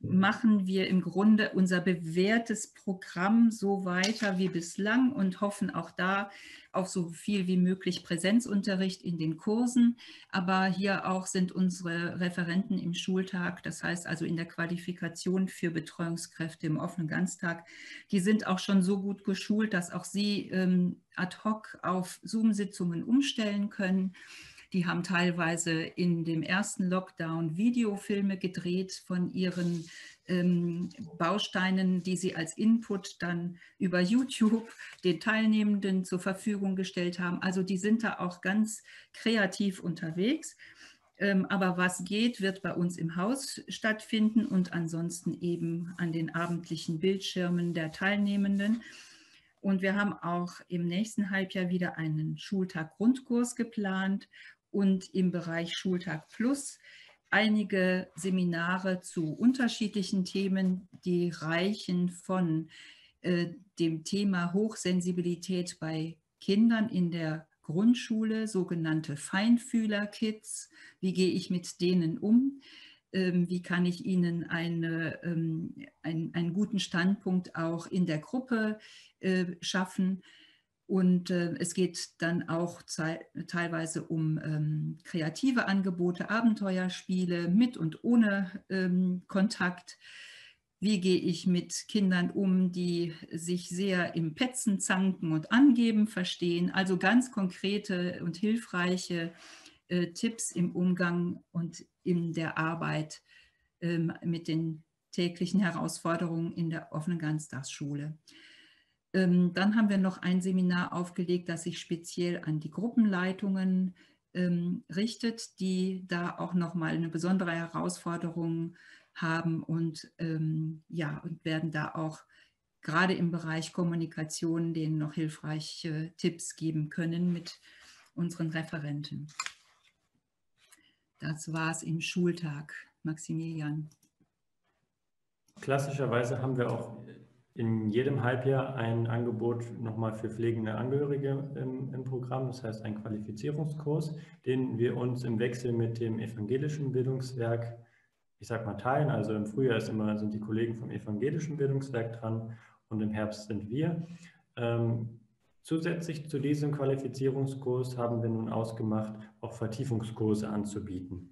machen wir im Grunde unser bewährtes Programm so weiter wie bislang und hoffen auch da auf so viel wie möglich Präsenzunterricht in den Kursen. Aber hier auch sind unsere Referenten im Schultag, das heißt also in der Qualifikation für Betreuungskräfte im offenen Ganztag, die sind auch schon so gut geschult, dass auch sie ähm, ad hoc auf Zoom-Sitzungen umstellen können. Die haben teilweise in dem ersten Lockdown Videofilme gedreht von ihren ähm, Bausteinen, die sie als Input dann über YouTube den Teilnehmenden zur Verfügung gestellt haben. Also die sind da auch ganz kreativ unterwegs. Ähm, aber was geht, wird bei uns im Haus stattfinden und ansonsten eben an den abendlichen Bildschirmen der Teilnehmenden. Und wir haben auch im nächsten Halbjahr wieder einen Schultag-Grundkurs geplant und im Bereich Schultag Plus einige Seminare zu unterschiedlichen Themen, die reichen von äh, dem Thema Hochsensibilität bei Kindern in der Grundschule, sogenannte Feinfühler-Kids. Wie gehe ich mit denen um? Ähm, wie kann ich ihnen eine, ähm, ein, einen guten Standpunkt auch in der Gruppe äh, schaffen? Und äh, es geht dann auch teilweise um ähm, kreative Angebote, Abenteuerspiele mit und ohne ähm, Kontakt. Wie gehe ich mit Kindern um, die sich sehr im Petzen, Zanken und Angeben verstehen? Also ganz konkrete und hilfreiche äh, Tipps im Umgang und in der Arbeit ähm, mit den täglichen Herausforderungen in der offenen Ganztagsschule. Ähm, dann haben wir noch ein Seminar aufgelegt, das sich speziell an die Gruppenleitungen ähm, richtet, die da auch nochmal eine besondere Herausforderung haben und, ähm, ja, und werden da auch gerade im Bereich Kommunikation denen noch hilfreiche Tipps geben können mit unseren Referenten. Das war es im Schultag, Maximilian. Klassischerweise haben wir auch in jedem Halbjahr ein Angebot nochmal für pflegende Angehörige im, im, Programm, das heißt ein Qualifizierungskurs, den wir uns im Wechsel mit dem evangelischen Bildungswerk, ich sag mal, teilen. Also im Frühjahr ist immer, sind die Kollegen vom evangelischen Bildungswerk dran und im Herbst sind wir. Ähm, zusätzlich zu diesem Qualifizierungskurs haben wir nun ausgemacht, auch Vertiefungskurse anzubieten.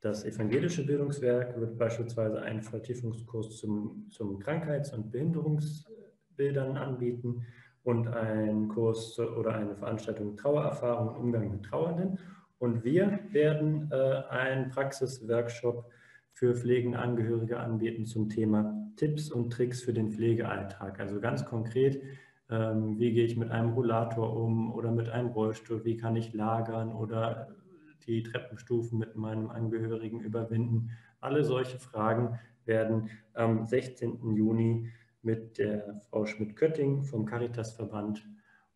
Das evangelische Bildungswerk wird beispielsweise einen Vertiefungskurs zum, zum Krankheits- und Behinderungsbildern anbieten und einen Kurs oder eine Veranstaltung Trauererfahrung und Umgang mit Trauernden. Und wir werden äh, einen Praxisworkshop für Pflegenangehörige anbieten zum Thema Tipps und Tricks für den Pflegealltag. Also ganz konkret, ähm, wie gehe ich mit einem Rollator um oder mit einem Rollstuhl, wie kann ich lagern oder die Treppenstufen mit meinem Angehörigen überwinden. Alle solche Fragen werden am 16. Juni mit der Frau Schmidt-Kötting vom Caritasverband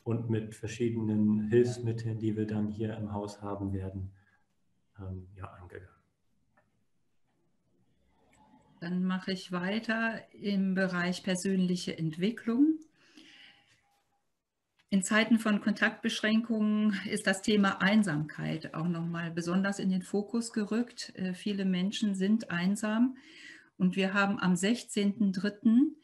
und mit verschiedenen Hilfsmitteln, die wir dann hier im Haus haben werden, ähm, ja, angegangen. Dann mache ich weiter im Bereich persönliche Entwicklung. In Zeiten von Kontaktbeschränkungen ist das Thema Einsamkeit auch nochmal besonders in den Fokus gerückt. Äh, viele Menschen sind einsam und wir haben am 16.03.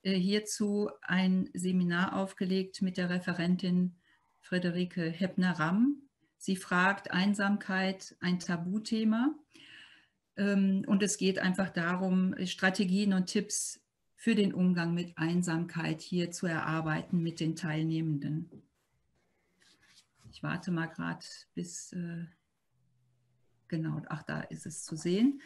Äh, hierzu ein Seminar aufgelegt mit der Referentin Friederike Heppner-Ramm. Sie fragt Einsamkeit ein Tabuthema. Ähm, und es geht einfach darum, Strategien und Tipps für den Umgang mit Einsamkeit hier zu erarbeiten mit den Teilnehmenden. Ich warte mal gerade bis, äh, genau, ach, da ist es zu sehen.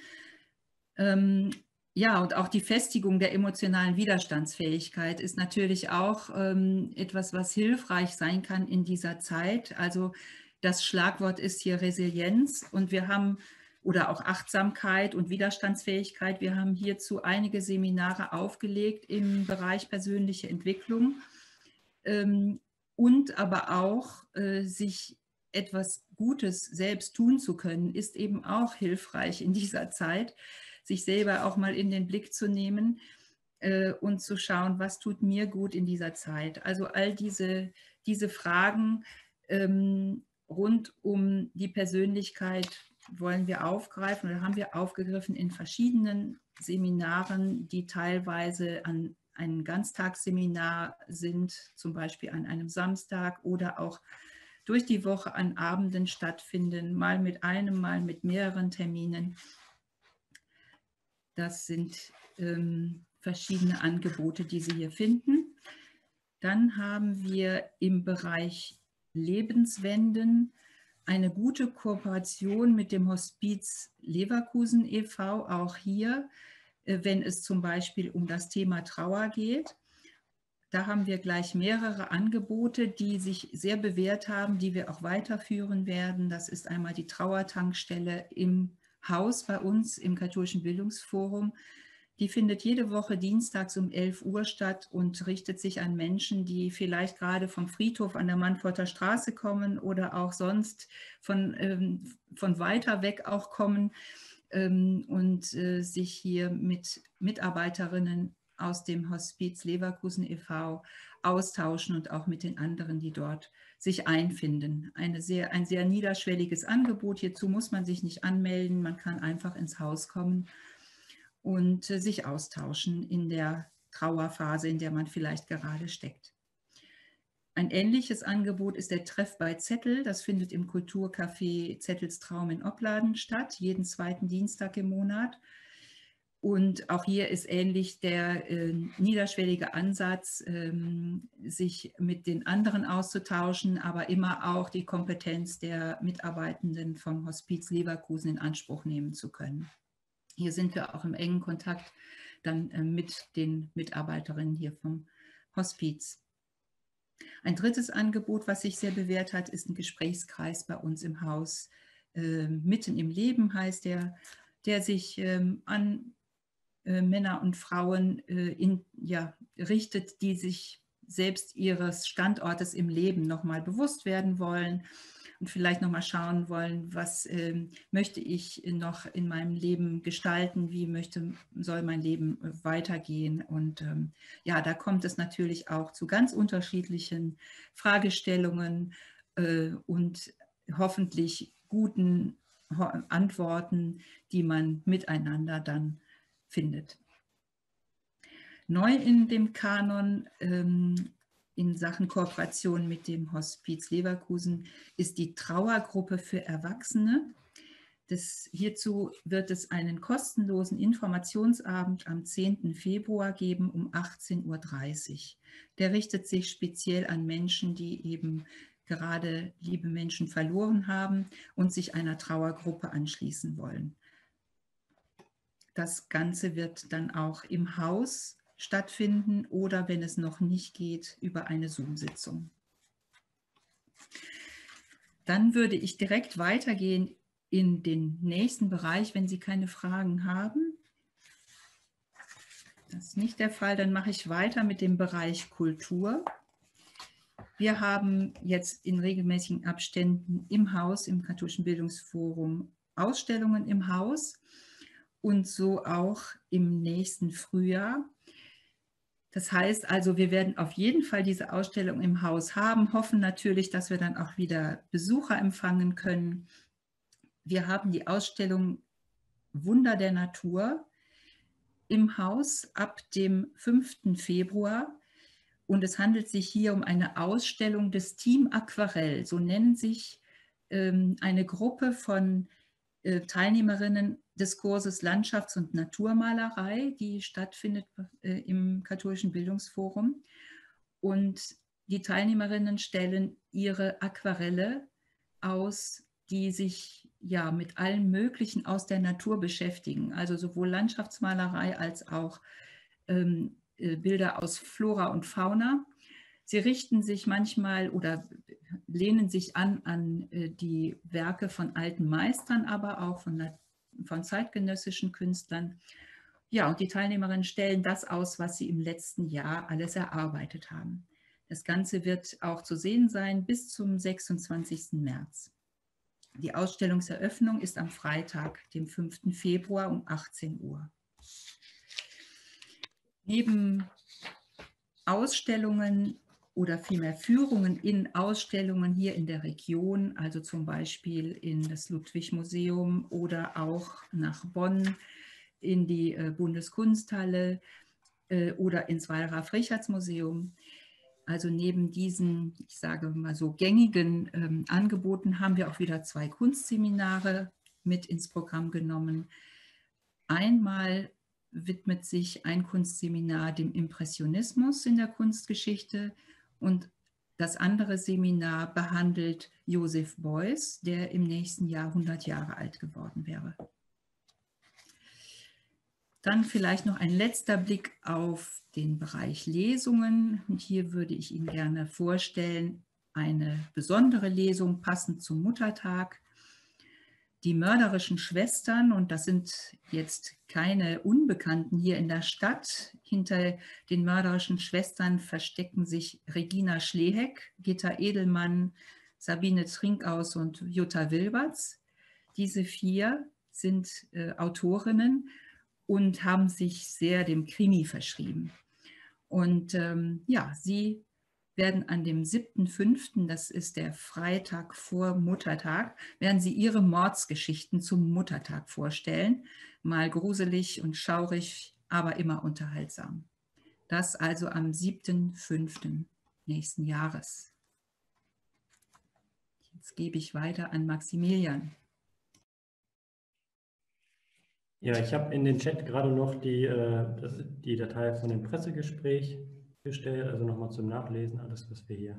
Ähm, ja, und auch die Festigung der emotionalen Widerstandsfähigkeit ist natürlich auch ähm, etwas, was hilfreich sein kann in dieser Zeit. Also das Schlagwort ist hier Resilienz und wir haben oder auch Achtsamkeit und Widerstandsfähigkeit. Wir haben hierzu einige Seminare aufgelegt im Bereich persönliche Entwicklung ähm, und aber auch äh, sich etwas Gutes selbst tun zu können, ist eben auch hilfreich in dieser Zeit, sich selber auch mal in den Blick zu nehmen äh, und zu schauen, was tut mir gut in dieser Zeit. Also all diese, diese Fragen ähm, rund um die Persönlichkeit wollen wir aufgreifen oder haben wir aufgegriffen in verschiedenen Seminaren, die teilweise an einem Ganztagsseminar sind, zum Beispiel an einem Samstag oder auch durch die Woche an Abenden stattfinden, mal mit einem, mal mit mehreren Terminen. Das sind ähm, verschiedene Angebote, die Sie hier finden. Dann haben wir im Bereich Lebenswenden eine gute Kooperation mit dem Hospiz Leverkusen e.V., auch hier, äh, wenn es zum Beispiel um das Thema Trauer geht. Da haben wir gleich mehrere Angebote, die sich sehr bewährt haben, die wir auch weiterführen werden. Das ist einmal die Trauertankstelle im Haus bei uns im Katholischen Bildungsforum. Die findet jede Woche dienstags um 11 Uhr statt und richtet sich an Menschen, die vielleicht gerade vom Friedhof an der Mannforter Straße kommen oder auch sonst von, ähm, von weiter weg auch kommen ähm, und äh, sich hier mit Mitarbeiterinnen aus dem Hospiz Leverkusen e.V. austauschen und auch mit den anderen, die dort sich einfinden. Eine sehr, ein sehr niederschwelliges Angebot. Hierzu muss man sich nicht anmelden, man kann einfach ins Haus kommen und äh, sich austauschen in der Trauerphase, in der man vielleicht gerade steckt. Ein ähnliches Angebot ist der Treff bei Zettel. Das findet im Kulturcafé Zettels Traum in Opladen statt, jeden zweiten Dienstag im Monat. Und auch hier ist ähnlich der äh, niederschwellige Ansatz, ähm, sich mit den anderen auszutauschen, aber immer auch die Kompetenz der Mitarbeitenden vom Hospiz Leverkusen in Anspruch nehmen zu können. Hier sind wir auch im engen Kontakt dann äh, mit den Mitarbeiterinnen hier vom Hospiz. Ein drittes Angebot, was sich sehr bewährt hat, ist ein Gesprächskreis bei uns im Haus. Äh, Mitten im Leben heißt der, der sich ähm, an äh, Männer und Frauen äh, in, ja, richtet, die sich selbst ihres Standortes im Leben nochmal bewusst werden wollen und vielleicht nochmal schauen wollen, was ähm, möchte ich noch in meinem Leben gestalten, wie möchte, soll mein Leben weitergehen. Und ähm, ja, da kommt es natürlich auch zu ganz unterschiedlichen Fragestellungen äh, und hoffentlich guten Antworten, die man miteinander dann findet. Neu in dem Kanon ähm, in Sachen Kooperation mit dem Hospiz Leverkusen ist die Trauergruppe für Erwachsene. Das, hierzu wird es einen kostenlosen Informationsabend am 10. Februar geben um 18.30 Uhr. Der richtet sich speziell an Menschen, die eben gerade liebe Menschen verloren haben und sich einer Trauergruppe anschließen wollen. das Ganze wird dann auch im Haus stattfinden oder wenn es noch nicht geht, über eine Zoom-Sitzung. Dann würde ich direkt weitergehen in den nächsten Bereich, wenn Sie keine Fragen haben. Das ist nicht der Fall. Dann mache ich weiter mit dem Bereich Kultur. Wir haben jetzt in regelmäßigen Abständen im Haus, im Katholischen Bildungsforum, Ausstellungen im Haus und so auch im nächsten Frühjahr. Das heißt also, wir werden auf jeden Fall diese Ausstellung im Haus haben, hoffen natürlich, dass wir dann auch wieder Besucher empfangen können. Wir haben die Ausstellung Wunder der Natur im Haus ab dem 5. Februar. Und es handelt sich hier um eine Ausstellung des Team Aquarell. So nennen sich ähm, eine Gruppe von Teilnehmerinnen des Kurses Landschafts- und Naturmalerei, die stattfindet äh, im Katholischen Bildungsforum. Und die Teilnehmerinnen stellen ihre Aquarelle aus, die sich ja mit allem Möglichen aus der Natur beschäftigen, also sowohl Landschaftsmalerei als auch ähm, äh, Bilder aus Flora und Fauna. Sie richten sich manchmal oder lehnen sich an an äh, die Werke von alten Meistern, aber auch von, von zeitgenössischen Künstlern. Ja, und die Teilnehmerinnen stellen das aus, was sie im letzten Jahr alles erarbeitet haben. Das Ganze wird auch zu sehen sein bis zum 26. März. Die Ausstellungseröffnung ist am Freitag, dem 5. Februar um 18 Uhr. Neben Ausstellungen oder vielmehr Führungen in Ausstellungen hier in der Region, also zum Beispiel in das Ludwig-Museum oder auch nach Bonn in die äh, Bundeskunsthalle äh, oder ins Wallraf-Richards-Museum. Also neben diesen, ich sage mal so gängigen ähm, Angeboten haben wir auch wieder zwei Kunstseminare mit ins Programm genommen. Einmal widmet sich ein Kunstseminar dem Impressionismus in der Kunstgeschichte und das andere Seminar behandelt Joseph Beuys, der im nächsten Jahr 100 Jahre alt geworden wäre. Dann vielleicht noch ein letzter Blick auf den Bereich Lesungen. Und hier würde ich Ihnen gerne vorstellen, eine besondere Lesung passend zum Muttertag die mörderischen Schwestern, und das sind jetzt keine Unbekannten hier in der Stadt, hinter den mörderischen Schwestern verstecken sich Regina Schleheck, Gitta Edelmann, Sabine Trinkaus und Jutta Wilberts. Diese vier sind äh, Autorinnen und haben sich sehr dem Krimi verschrieben. Und ähm, ja, sie werden an dem 7.5., das ist der Freitag vor Muttertag, werden sie ihre Mordsgeschichten zum Muttertag vorstellen. Mal gruselig und schaurig, aber immer unterhaltsam. Das also am 7.5. nächsten Jahres. Jetzt gebe ich weiter an Maximilian. Ja, ich habe in den Chat gerade noch die, äh, die Datei von dem Pressegespräch gestellt, also nochmal zum Nachlesen, alles, was wir hier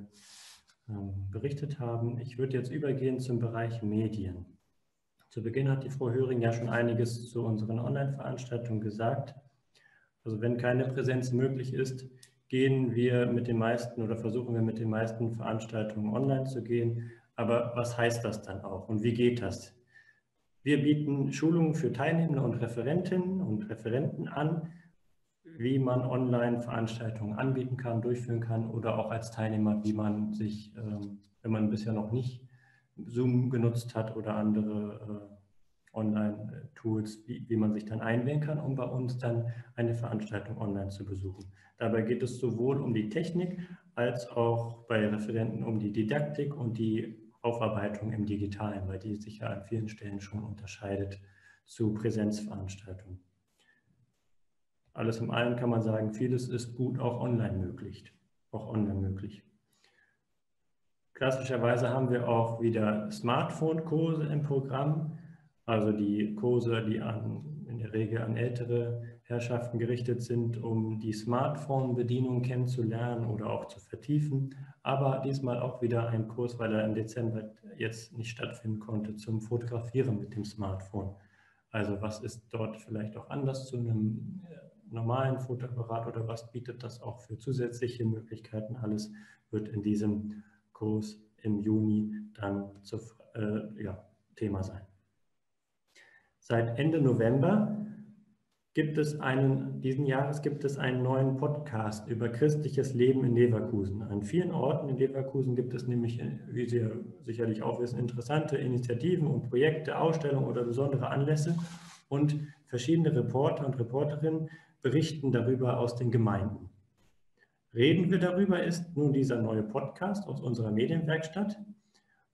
ähm, berichtet haben. Ich würde jetzt übergehen zum Bereich Medien. Zu Beginn hat die Frau Höring ja schon einiges zu unseren Online-Veranstaltungen gesagt. Also wenn keine Präsenz möglich ist, gehen wir mit den meisten oder versuchen wir mit den meisten Veranstaltungen online zu gehen. Aber was heißt das dann auch und wie geht das? Wir bieten Schulungen für Teilnehmende und Referentinnen und Referenten an, wie man Online-Veranstaltungen anbieten kann, durchführen kann oder auch als Teilnehmer, wie man sich, ähm, wenn man bisher noch nicht Zoom genutzt hat oder andere äh, Online-Tools, wie, wie man sich dann einwählen kann, um bei uns dann eine Veranstaltung online zu besuchen. Dabei geht es sowohl um die Technik als auch bei Referenten um die Didaktik und die Aufarbeitung im Digitalen, weil die sich ja an vielen Stellen schon unterscheidet zu Präsenzveranstaltungen alles in allem kann man sagen, vieles ist gut auch online möglich. Auch online möglich. Klassischerweise haben wir auch wieder Smartphone-Kurse im Programm, also die Kurse, die an, in der Regel an ältere Herrschaften gerichtet sind, um die Smartphone-Bedienung kennenzulernen oder auch zu vertiefen. Aber diesmal auch wieder ein Kurs, weil er im Dezember jetzt nicht stattfinden konnte, zum Fotografieren mit dem Smartphone. Also was ist dort vielleicht auch anders zu einem äh, normalen Futterapparat oder was bietet das auch für zusätzliche Möglichkeiten? Alles wird in diesem Kurs im Juni dann zu, äh, ja, Thema sein. Seit Ende November gibt es einen, diesen Jahres gibt es einen neuen Podcast über christliches Leben in Leverkusen. An vielen Orten in Leverkusen gibt es nämlich, wie Sie sicherlich auch wissen, interessante Initiativen und Projekte, Ausstellungen oder besondere Anlässe. Und verschiedene Reporter und Reporterinnen berichten darüber aus den Gemeinden. Reden wir darüber ist nun dieser neue Podcast aus unserer Medienwerkstatt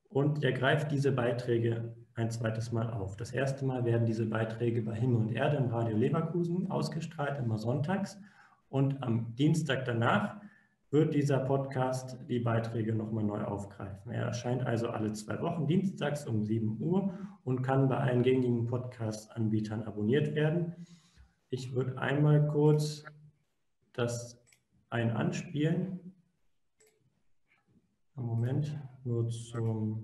und er greift diese Beiträge ein zweites Mal auf. Das erste Mal werden diese Beiträge bei Himmel und Erde im Radio Leverkusen ausgestrahlt, immer sonntags. Und am Dienstag danach wird dieser Podcast die Beiträge nochmal neu aufgreifen. Er erscheint also alle zwei Wochen dienstags um 7 Uhr und kann bei allen gängigen Podcast-Anbietern abonniert werden. Ich würde einmal kurz das ein anspielen. Moment, nur zum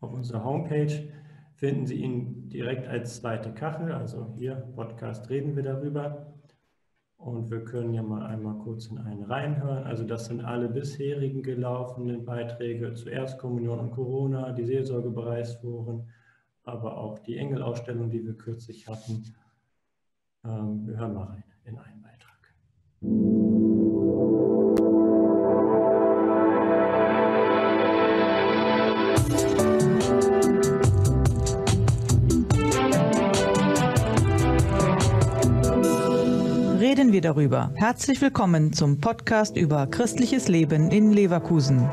Auf unserer Homepage finden Sie ihn direkt als zweite Kachel, also hier Podcast reden wir darüber. Und wir können ja mal einmal kurz in einen reinhören. Also das sind alle bisherigen gelaufenen Beiträge zu Erstkommunion und Corona, die Seelsorgebereichsforen, aber auch die Engelausstellung, die wir kürzlich hatten. Ähm, wir hören mal rein in einen Beitrag. reden wir darüber. Herzlich willkommen zum Podcast über christliches Leben in Leverkusen.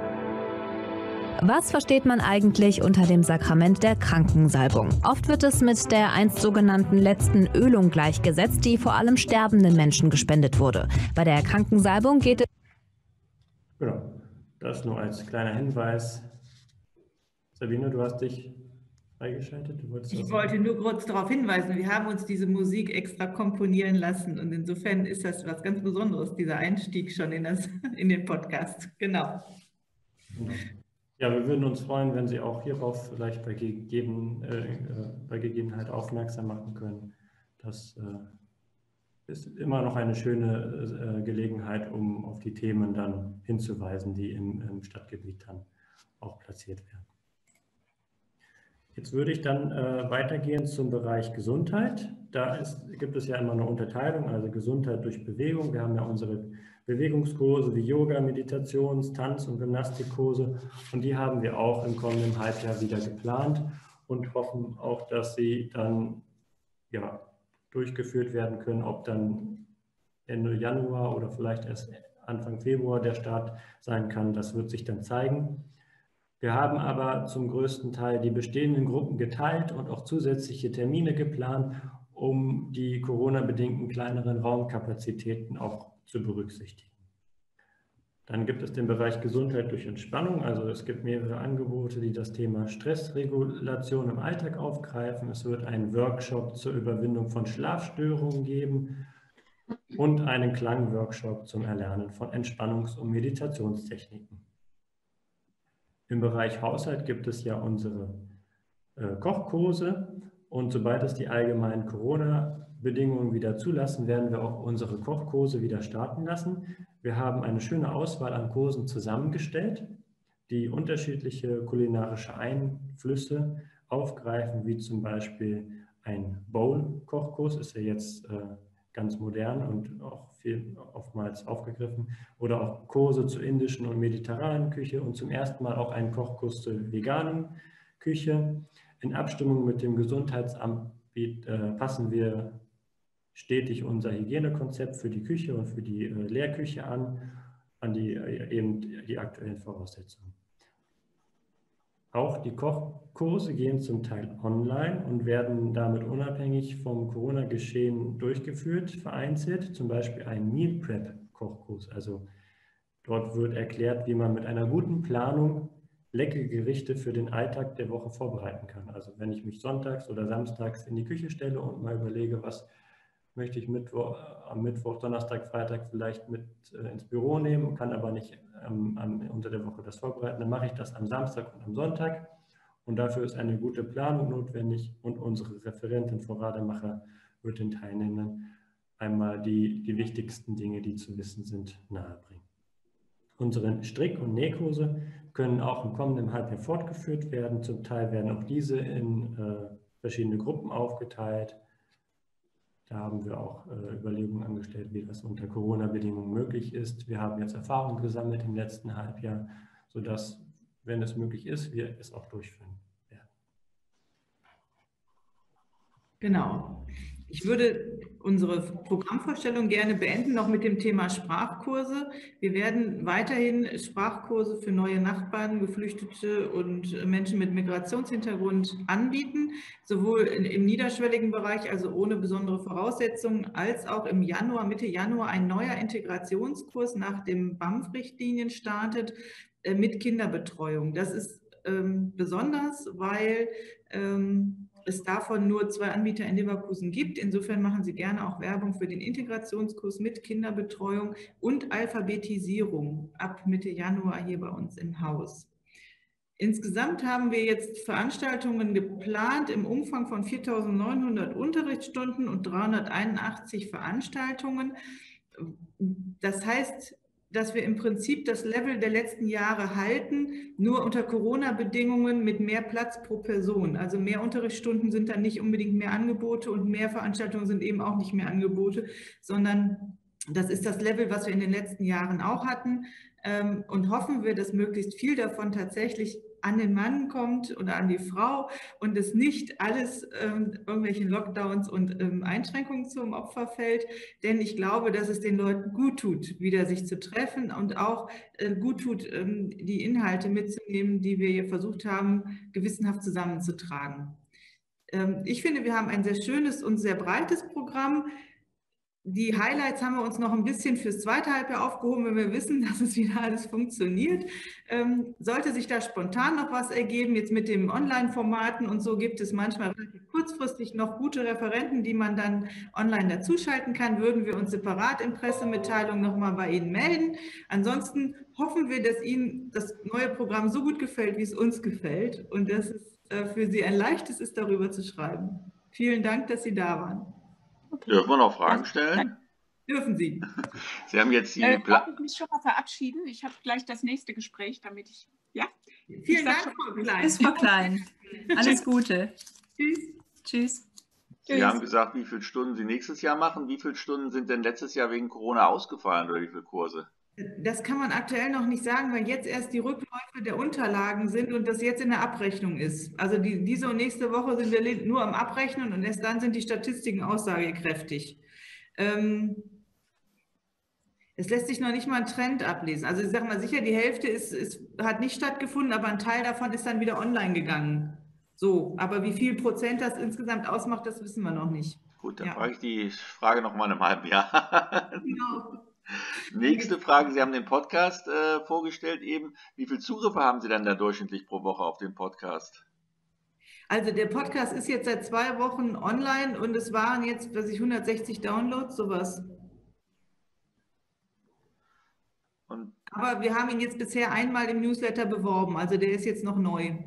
Was versteht man eigentlich unter dem Sakrament der Krankensalbung? Oft wird es mit der einst sogenannten letzten Ölung gleichgesetzt, die vor allem sterbenden Menschen gespendet wurde. Bei der Krankensalbung geht es. Genau, das nur als kleiner Hinweis. Sabine, du hast dich freigeschaltet? ich wollte nur kurz darauf hinweisen, wir haben uns diese Musik extra komponieren lassen und insofern ist das was ganz Besonderes, dieser Einstieg schon in, das, in den Podcast. Genau. genau. Ja, wir würden uns freuen, wenn Sie auch hierauf vielleicht bei, gegeben, äh, äh, bei Gegebenheit aufmerksam machen können. Das äh, ist immer noch eine schöne äh, Gelegenheit, um auf die Themen dann hinzuweisen, die im, im Stadtgebiet dann auch platziert werden. Jetzt würde ich dann äh, weitergehen zum Bereich Gesundheit. Da ist, gibt es ja immer eine Unterteilung, also Gesundheit durch Bewegung. Wir haben ja unsere Bewegungskurse wie Yoga, Meditations-, Tanz- und Gymnastikkurse und die haben wir auch im kommenden Halbjahr wieder geplant und hoffen auch, dass sie dann ja, durchgeführt werden können, ob dann Ende Januar oder vielleicht erst Anfang Februar der Start sein kann. Das wird sich dann zeigen. Wir haben aber zum größten Teil die bestehenden Gruppen geteilt und auch zusätzliche Termine geplant, um die Corona-bedingten kleineren Raumkapazitäten auch zu berücksichtigen. Dann gibt es den Bereich Gesundheit durch Entspannung. Also es gibt mehrere Angebote, die das Thema Stressregulation im Alltag aufgreifen. Es wird einen Workshop zur Überwindung von Schlafstörungen geben und einen Klangworkshop zum Erlernen von Entspannungs- und Meditationstechniken. Im Bereich Haushalt gibt es ja unsere äh, Kochkurse und sobald es die allgemeinen Corona-Bedingungen wieder zulassen, werden wir auch unsere Kochkurse wieder starten lassen. Wir haben eine schöne Auswahl an Kursen zusammengestellt, die unterschiedliche kulinarische Einflüsse aufgreifen, wie zum Beispiel ein Bowl-Kochkurs, ist ja jetzt äh, ganz modern und auch viel oftmals aufgegriffen. Oder auch Kurse zur indischen und mediterranen Küche und zum ersten Mal auch einen Kochkurs zur veganen Küche. In Abstimmung mit dem Gesundheitsamt äh, passen wir stetig unser Hygienekonzept für die Küche und für die äh, Lehrküche an, an die, äh, eben die aktuellen Voraussetzungen. Auch die Kochkurse gehen zum Teil online und werden damit unabhängig vom Corona-Geschehen durchgeführt, vereinzelt, zum Beispiel ein Meal Prep Kochkurs. Also dort wird erklärt, wie man mit einer guten Planung leckere Gerichte für den Alltag der Woche vorbereiten kann. Also wenn ich mich sonntags oder samstags in die Küche stelle und mal überlege, was möchte ich Mittwoch, am Mittwoch, Donnerstag, Freitag vielleicht mit äh, ins Büro nehmen, kann aber nicht ähm, am, unter der Woche das vorbereiten. Dann mache ich das am Samstag und am Sonntag. Und dafür ist eine gute Planung notwendig und unsere Referentin Frau Rademacher wird den Teilnehmern einmal die, die wichtigsten Dinge, die zu wissen sind, nahebringen. Unsere Strick- und Nähkurse können auch im kommenden Halbjahr fortgeführt werden. Zum Teil werden auch diese in äh, verschiedene Gruppen aufgeteilt. Da haben wir auch äh, Überlegungen angestellt, wie das unter Corona-Bedingungen möglich ist. Wir haben jetzt Erfahrungen gesammelt im letzten Halbjahr, sodass, wenn es möglich ist, wir es auch durchführen werden. Genau. Ich würde unsere Programmvorstellung gerne beenden, noch mit dem Thema Sprachkurse. Wir werden weiterhin Sprachkurse für neue Nachbarn, Geflüchtete und Menschen mit Migrationshintergrund anbieten, sowohl im niederschwelligen Bereich, also ohne besondere Voraussetzungen, als auch im Januar, Mitte Januar ein neuer Integrationskurs nach den BAMF-Richtlinien startet äh, mit Kinderbetreuung. Das ist ähm, besonders, weil ähm, es davon nur zwei Anbieter in Leverkusen gibt. Insofern machen Sie gerne auch Werbung für den Integrationskurs mit Kinderbetreuung und Alphabetisierung ab Mitte Januar hier bei uns im Haus. Insgesamt haben wir jetzt Veranstaltungen geplant im Umfang von 4.900 Unterrichtsstunden und 381 Veranstaltungen. Das heißt, dass wir im Prinzip das Level der letzten Jahre halten, nur unter Corona-Bedingungen mit mehr Platz pro Person. Also mehr Unterrichtsstunden sind dann nicht unbedingt mehr Angebote und mehr Veranstaltungen sind eben auch nicht mehr Angebote, sondern das ist das Level, was wir in den letzten Jahren auch hatten. Ähm, und hoffen wir, dass möglichst viel davon tatsächlich an den Mann kommt oder an die Frau und es nicht alles ähm, irgendwelchen Lockdowns und ähm, Einschränkungen zum Opfer fällt. Denn ich glaube, dass es den Leuten gut tut, wieder sich zu treffen und auch äh, gut tut, ähm, die Inhalte mitzunehmen, die wir hier versucht haben, gewissenhaft zusammenzutragen. Ähm, ich finde, wir haben ein sehr schönes und sehr breites Programm. Die Highlights haben wir uns noch ein bisschen fürs zweite Halbjahr aufgehoben, wenn wir wissen, dass es wieder alles funktioniert. Ähm, sollte sich da spontan noch was ergeben, jetzt mit den Online-Formaten und so gibt es manchmal kurzfristig noch gute Referenten, die man dann online dazuschalten kann, würden wir uns separat in Pressemitteilungen nochmal bei Ihnen melden. Ansonsten hoffen wir, dass Ihnen das neue Programm so gut gefällt, wie es uns gefällt und dass es äh, für Sie ein leichtes ist, darüber zu schreiben. Vielen Dank, dass Sie da waren. Okay. Dürfen wir noch Fragen stellen? Dürfen Sie. Sie haben jetzt die äh, Darf ich mich schon mal verabschieden? Ich habe gleich das nächste Gespräch, damit ich. Ja? Vielen Dank, Frau Klein. Bis Frau Klein. Alles Gute. Tschüss. Tschüss. Sie haben gesagt, wie viele Stunden Sie nächstes Jahr machen. Wie viele Stunden sind denn letztes Jahr wegen Corona ausgefallen oder wie viele Kurse? Das kann man aktuell noch nicht sagen, weil jetzt erst die Rückläufe der Unterlagen sind und das jetzt in der Abrechnung ist. Also die, diese und nächste Woche sind wir nur am Abrechnen und erst dann sind die Statistiken aussagekräftig. Ähm, es lässt sich noch nicht mal ein Trend ablesen. Also ich sage mal sicher, die Hälfte ist, ist, hat nicht stattgefunden, aber ein Teil davon ist dann wieder online gegangen. So, aber wie viel Prozent das insgesamt ausmacht, das wissen wir noch nicht. Gut, dann ja. frage ich die Frage noch mal in einem halben Jahr. Genau. Nächste Frage. Sie haben den Podcast äh, vorgestellt eben. Wie viele Zugriffe haben Sie denn da durchschnittlich pro Woche auf den Podcast? Also der Podcast ist jetzt seit zwei Wochen online und es waren jetzt, weiß ich, 160 Downloads, sowas. Und Aber wir haben ihn jetzt bisher einmal im Newsletter beworben, also der ist jetzt noch neu.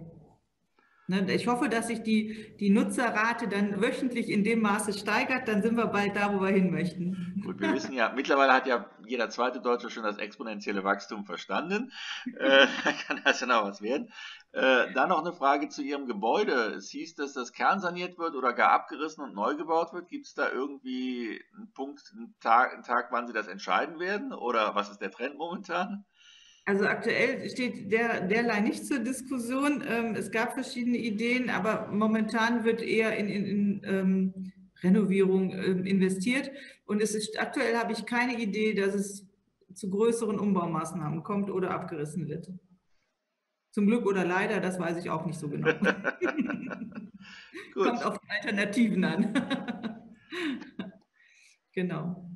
Ne, ich hoffe, dass sich die, die Nutzerrate dann wöchentlich in dem Maße steigert, dann sind wir bald da, wo wir hin möchten. Gut, wir wissen ja, mittlerweile hat ja jeder zweite Deutsche schon das exponentielle Wachstum verstanden. Äh, kann das ja noch was werden. Äh, dann noch eine Frage zu Ihrem Gebäude. Es hieß, dass das kernsaniert wird oder gar abgerissen und neu gebaut wird. Gibt es da irgendwie einen Punkt, einen Tag, einen Tag, wann Sie das entscheiden werden? Oder was ist der Trend momentan? Also aktuell steht der, derlei nicht zur Diskussion. Ähm, es gab verschiedene Ideen, aber momentan wird eher in, in, in ähm, Renovierung ähm, investiert. Und es ist, aktuell habe ich keine Idee, dass es zu größeren Umbaumaßnahmen kommt oder abgerissen wird. Zum Glück oder leider, das weiß ich auch nicht so genau. kommt auf die Alternativen an. genau.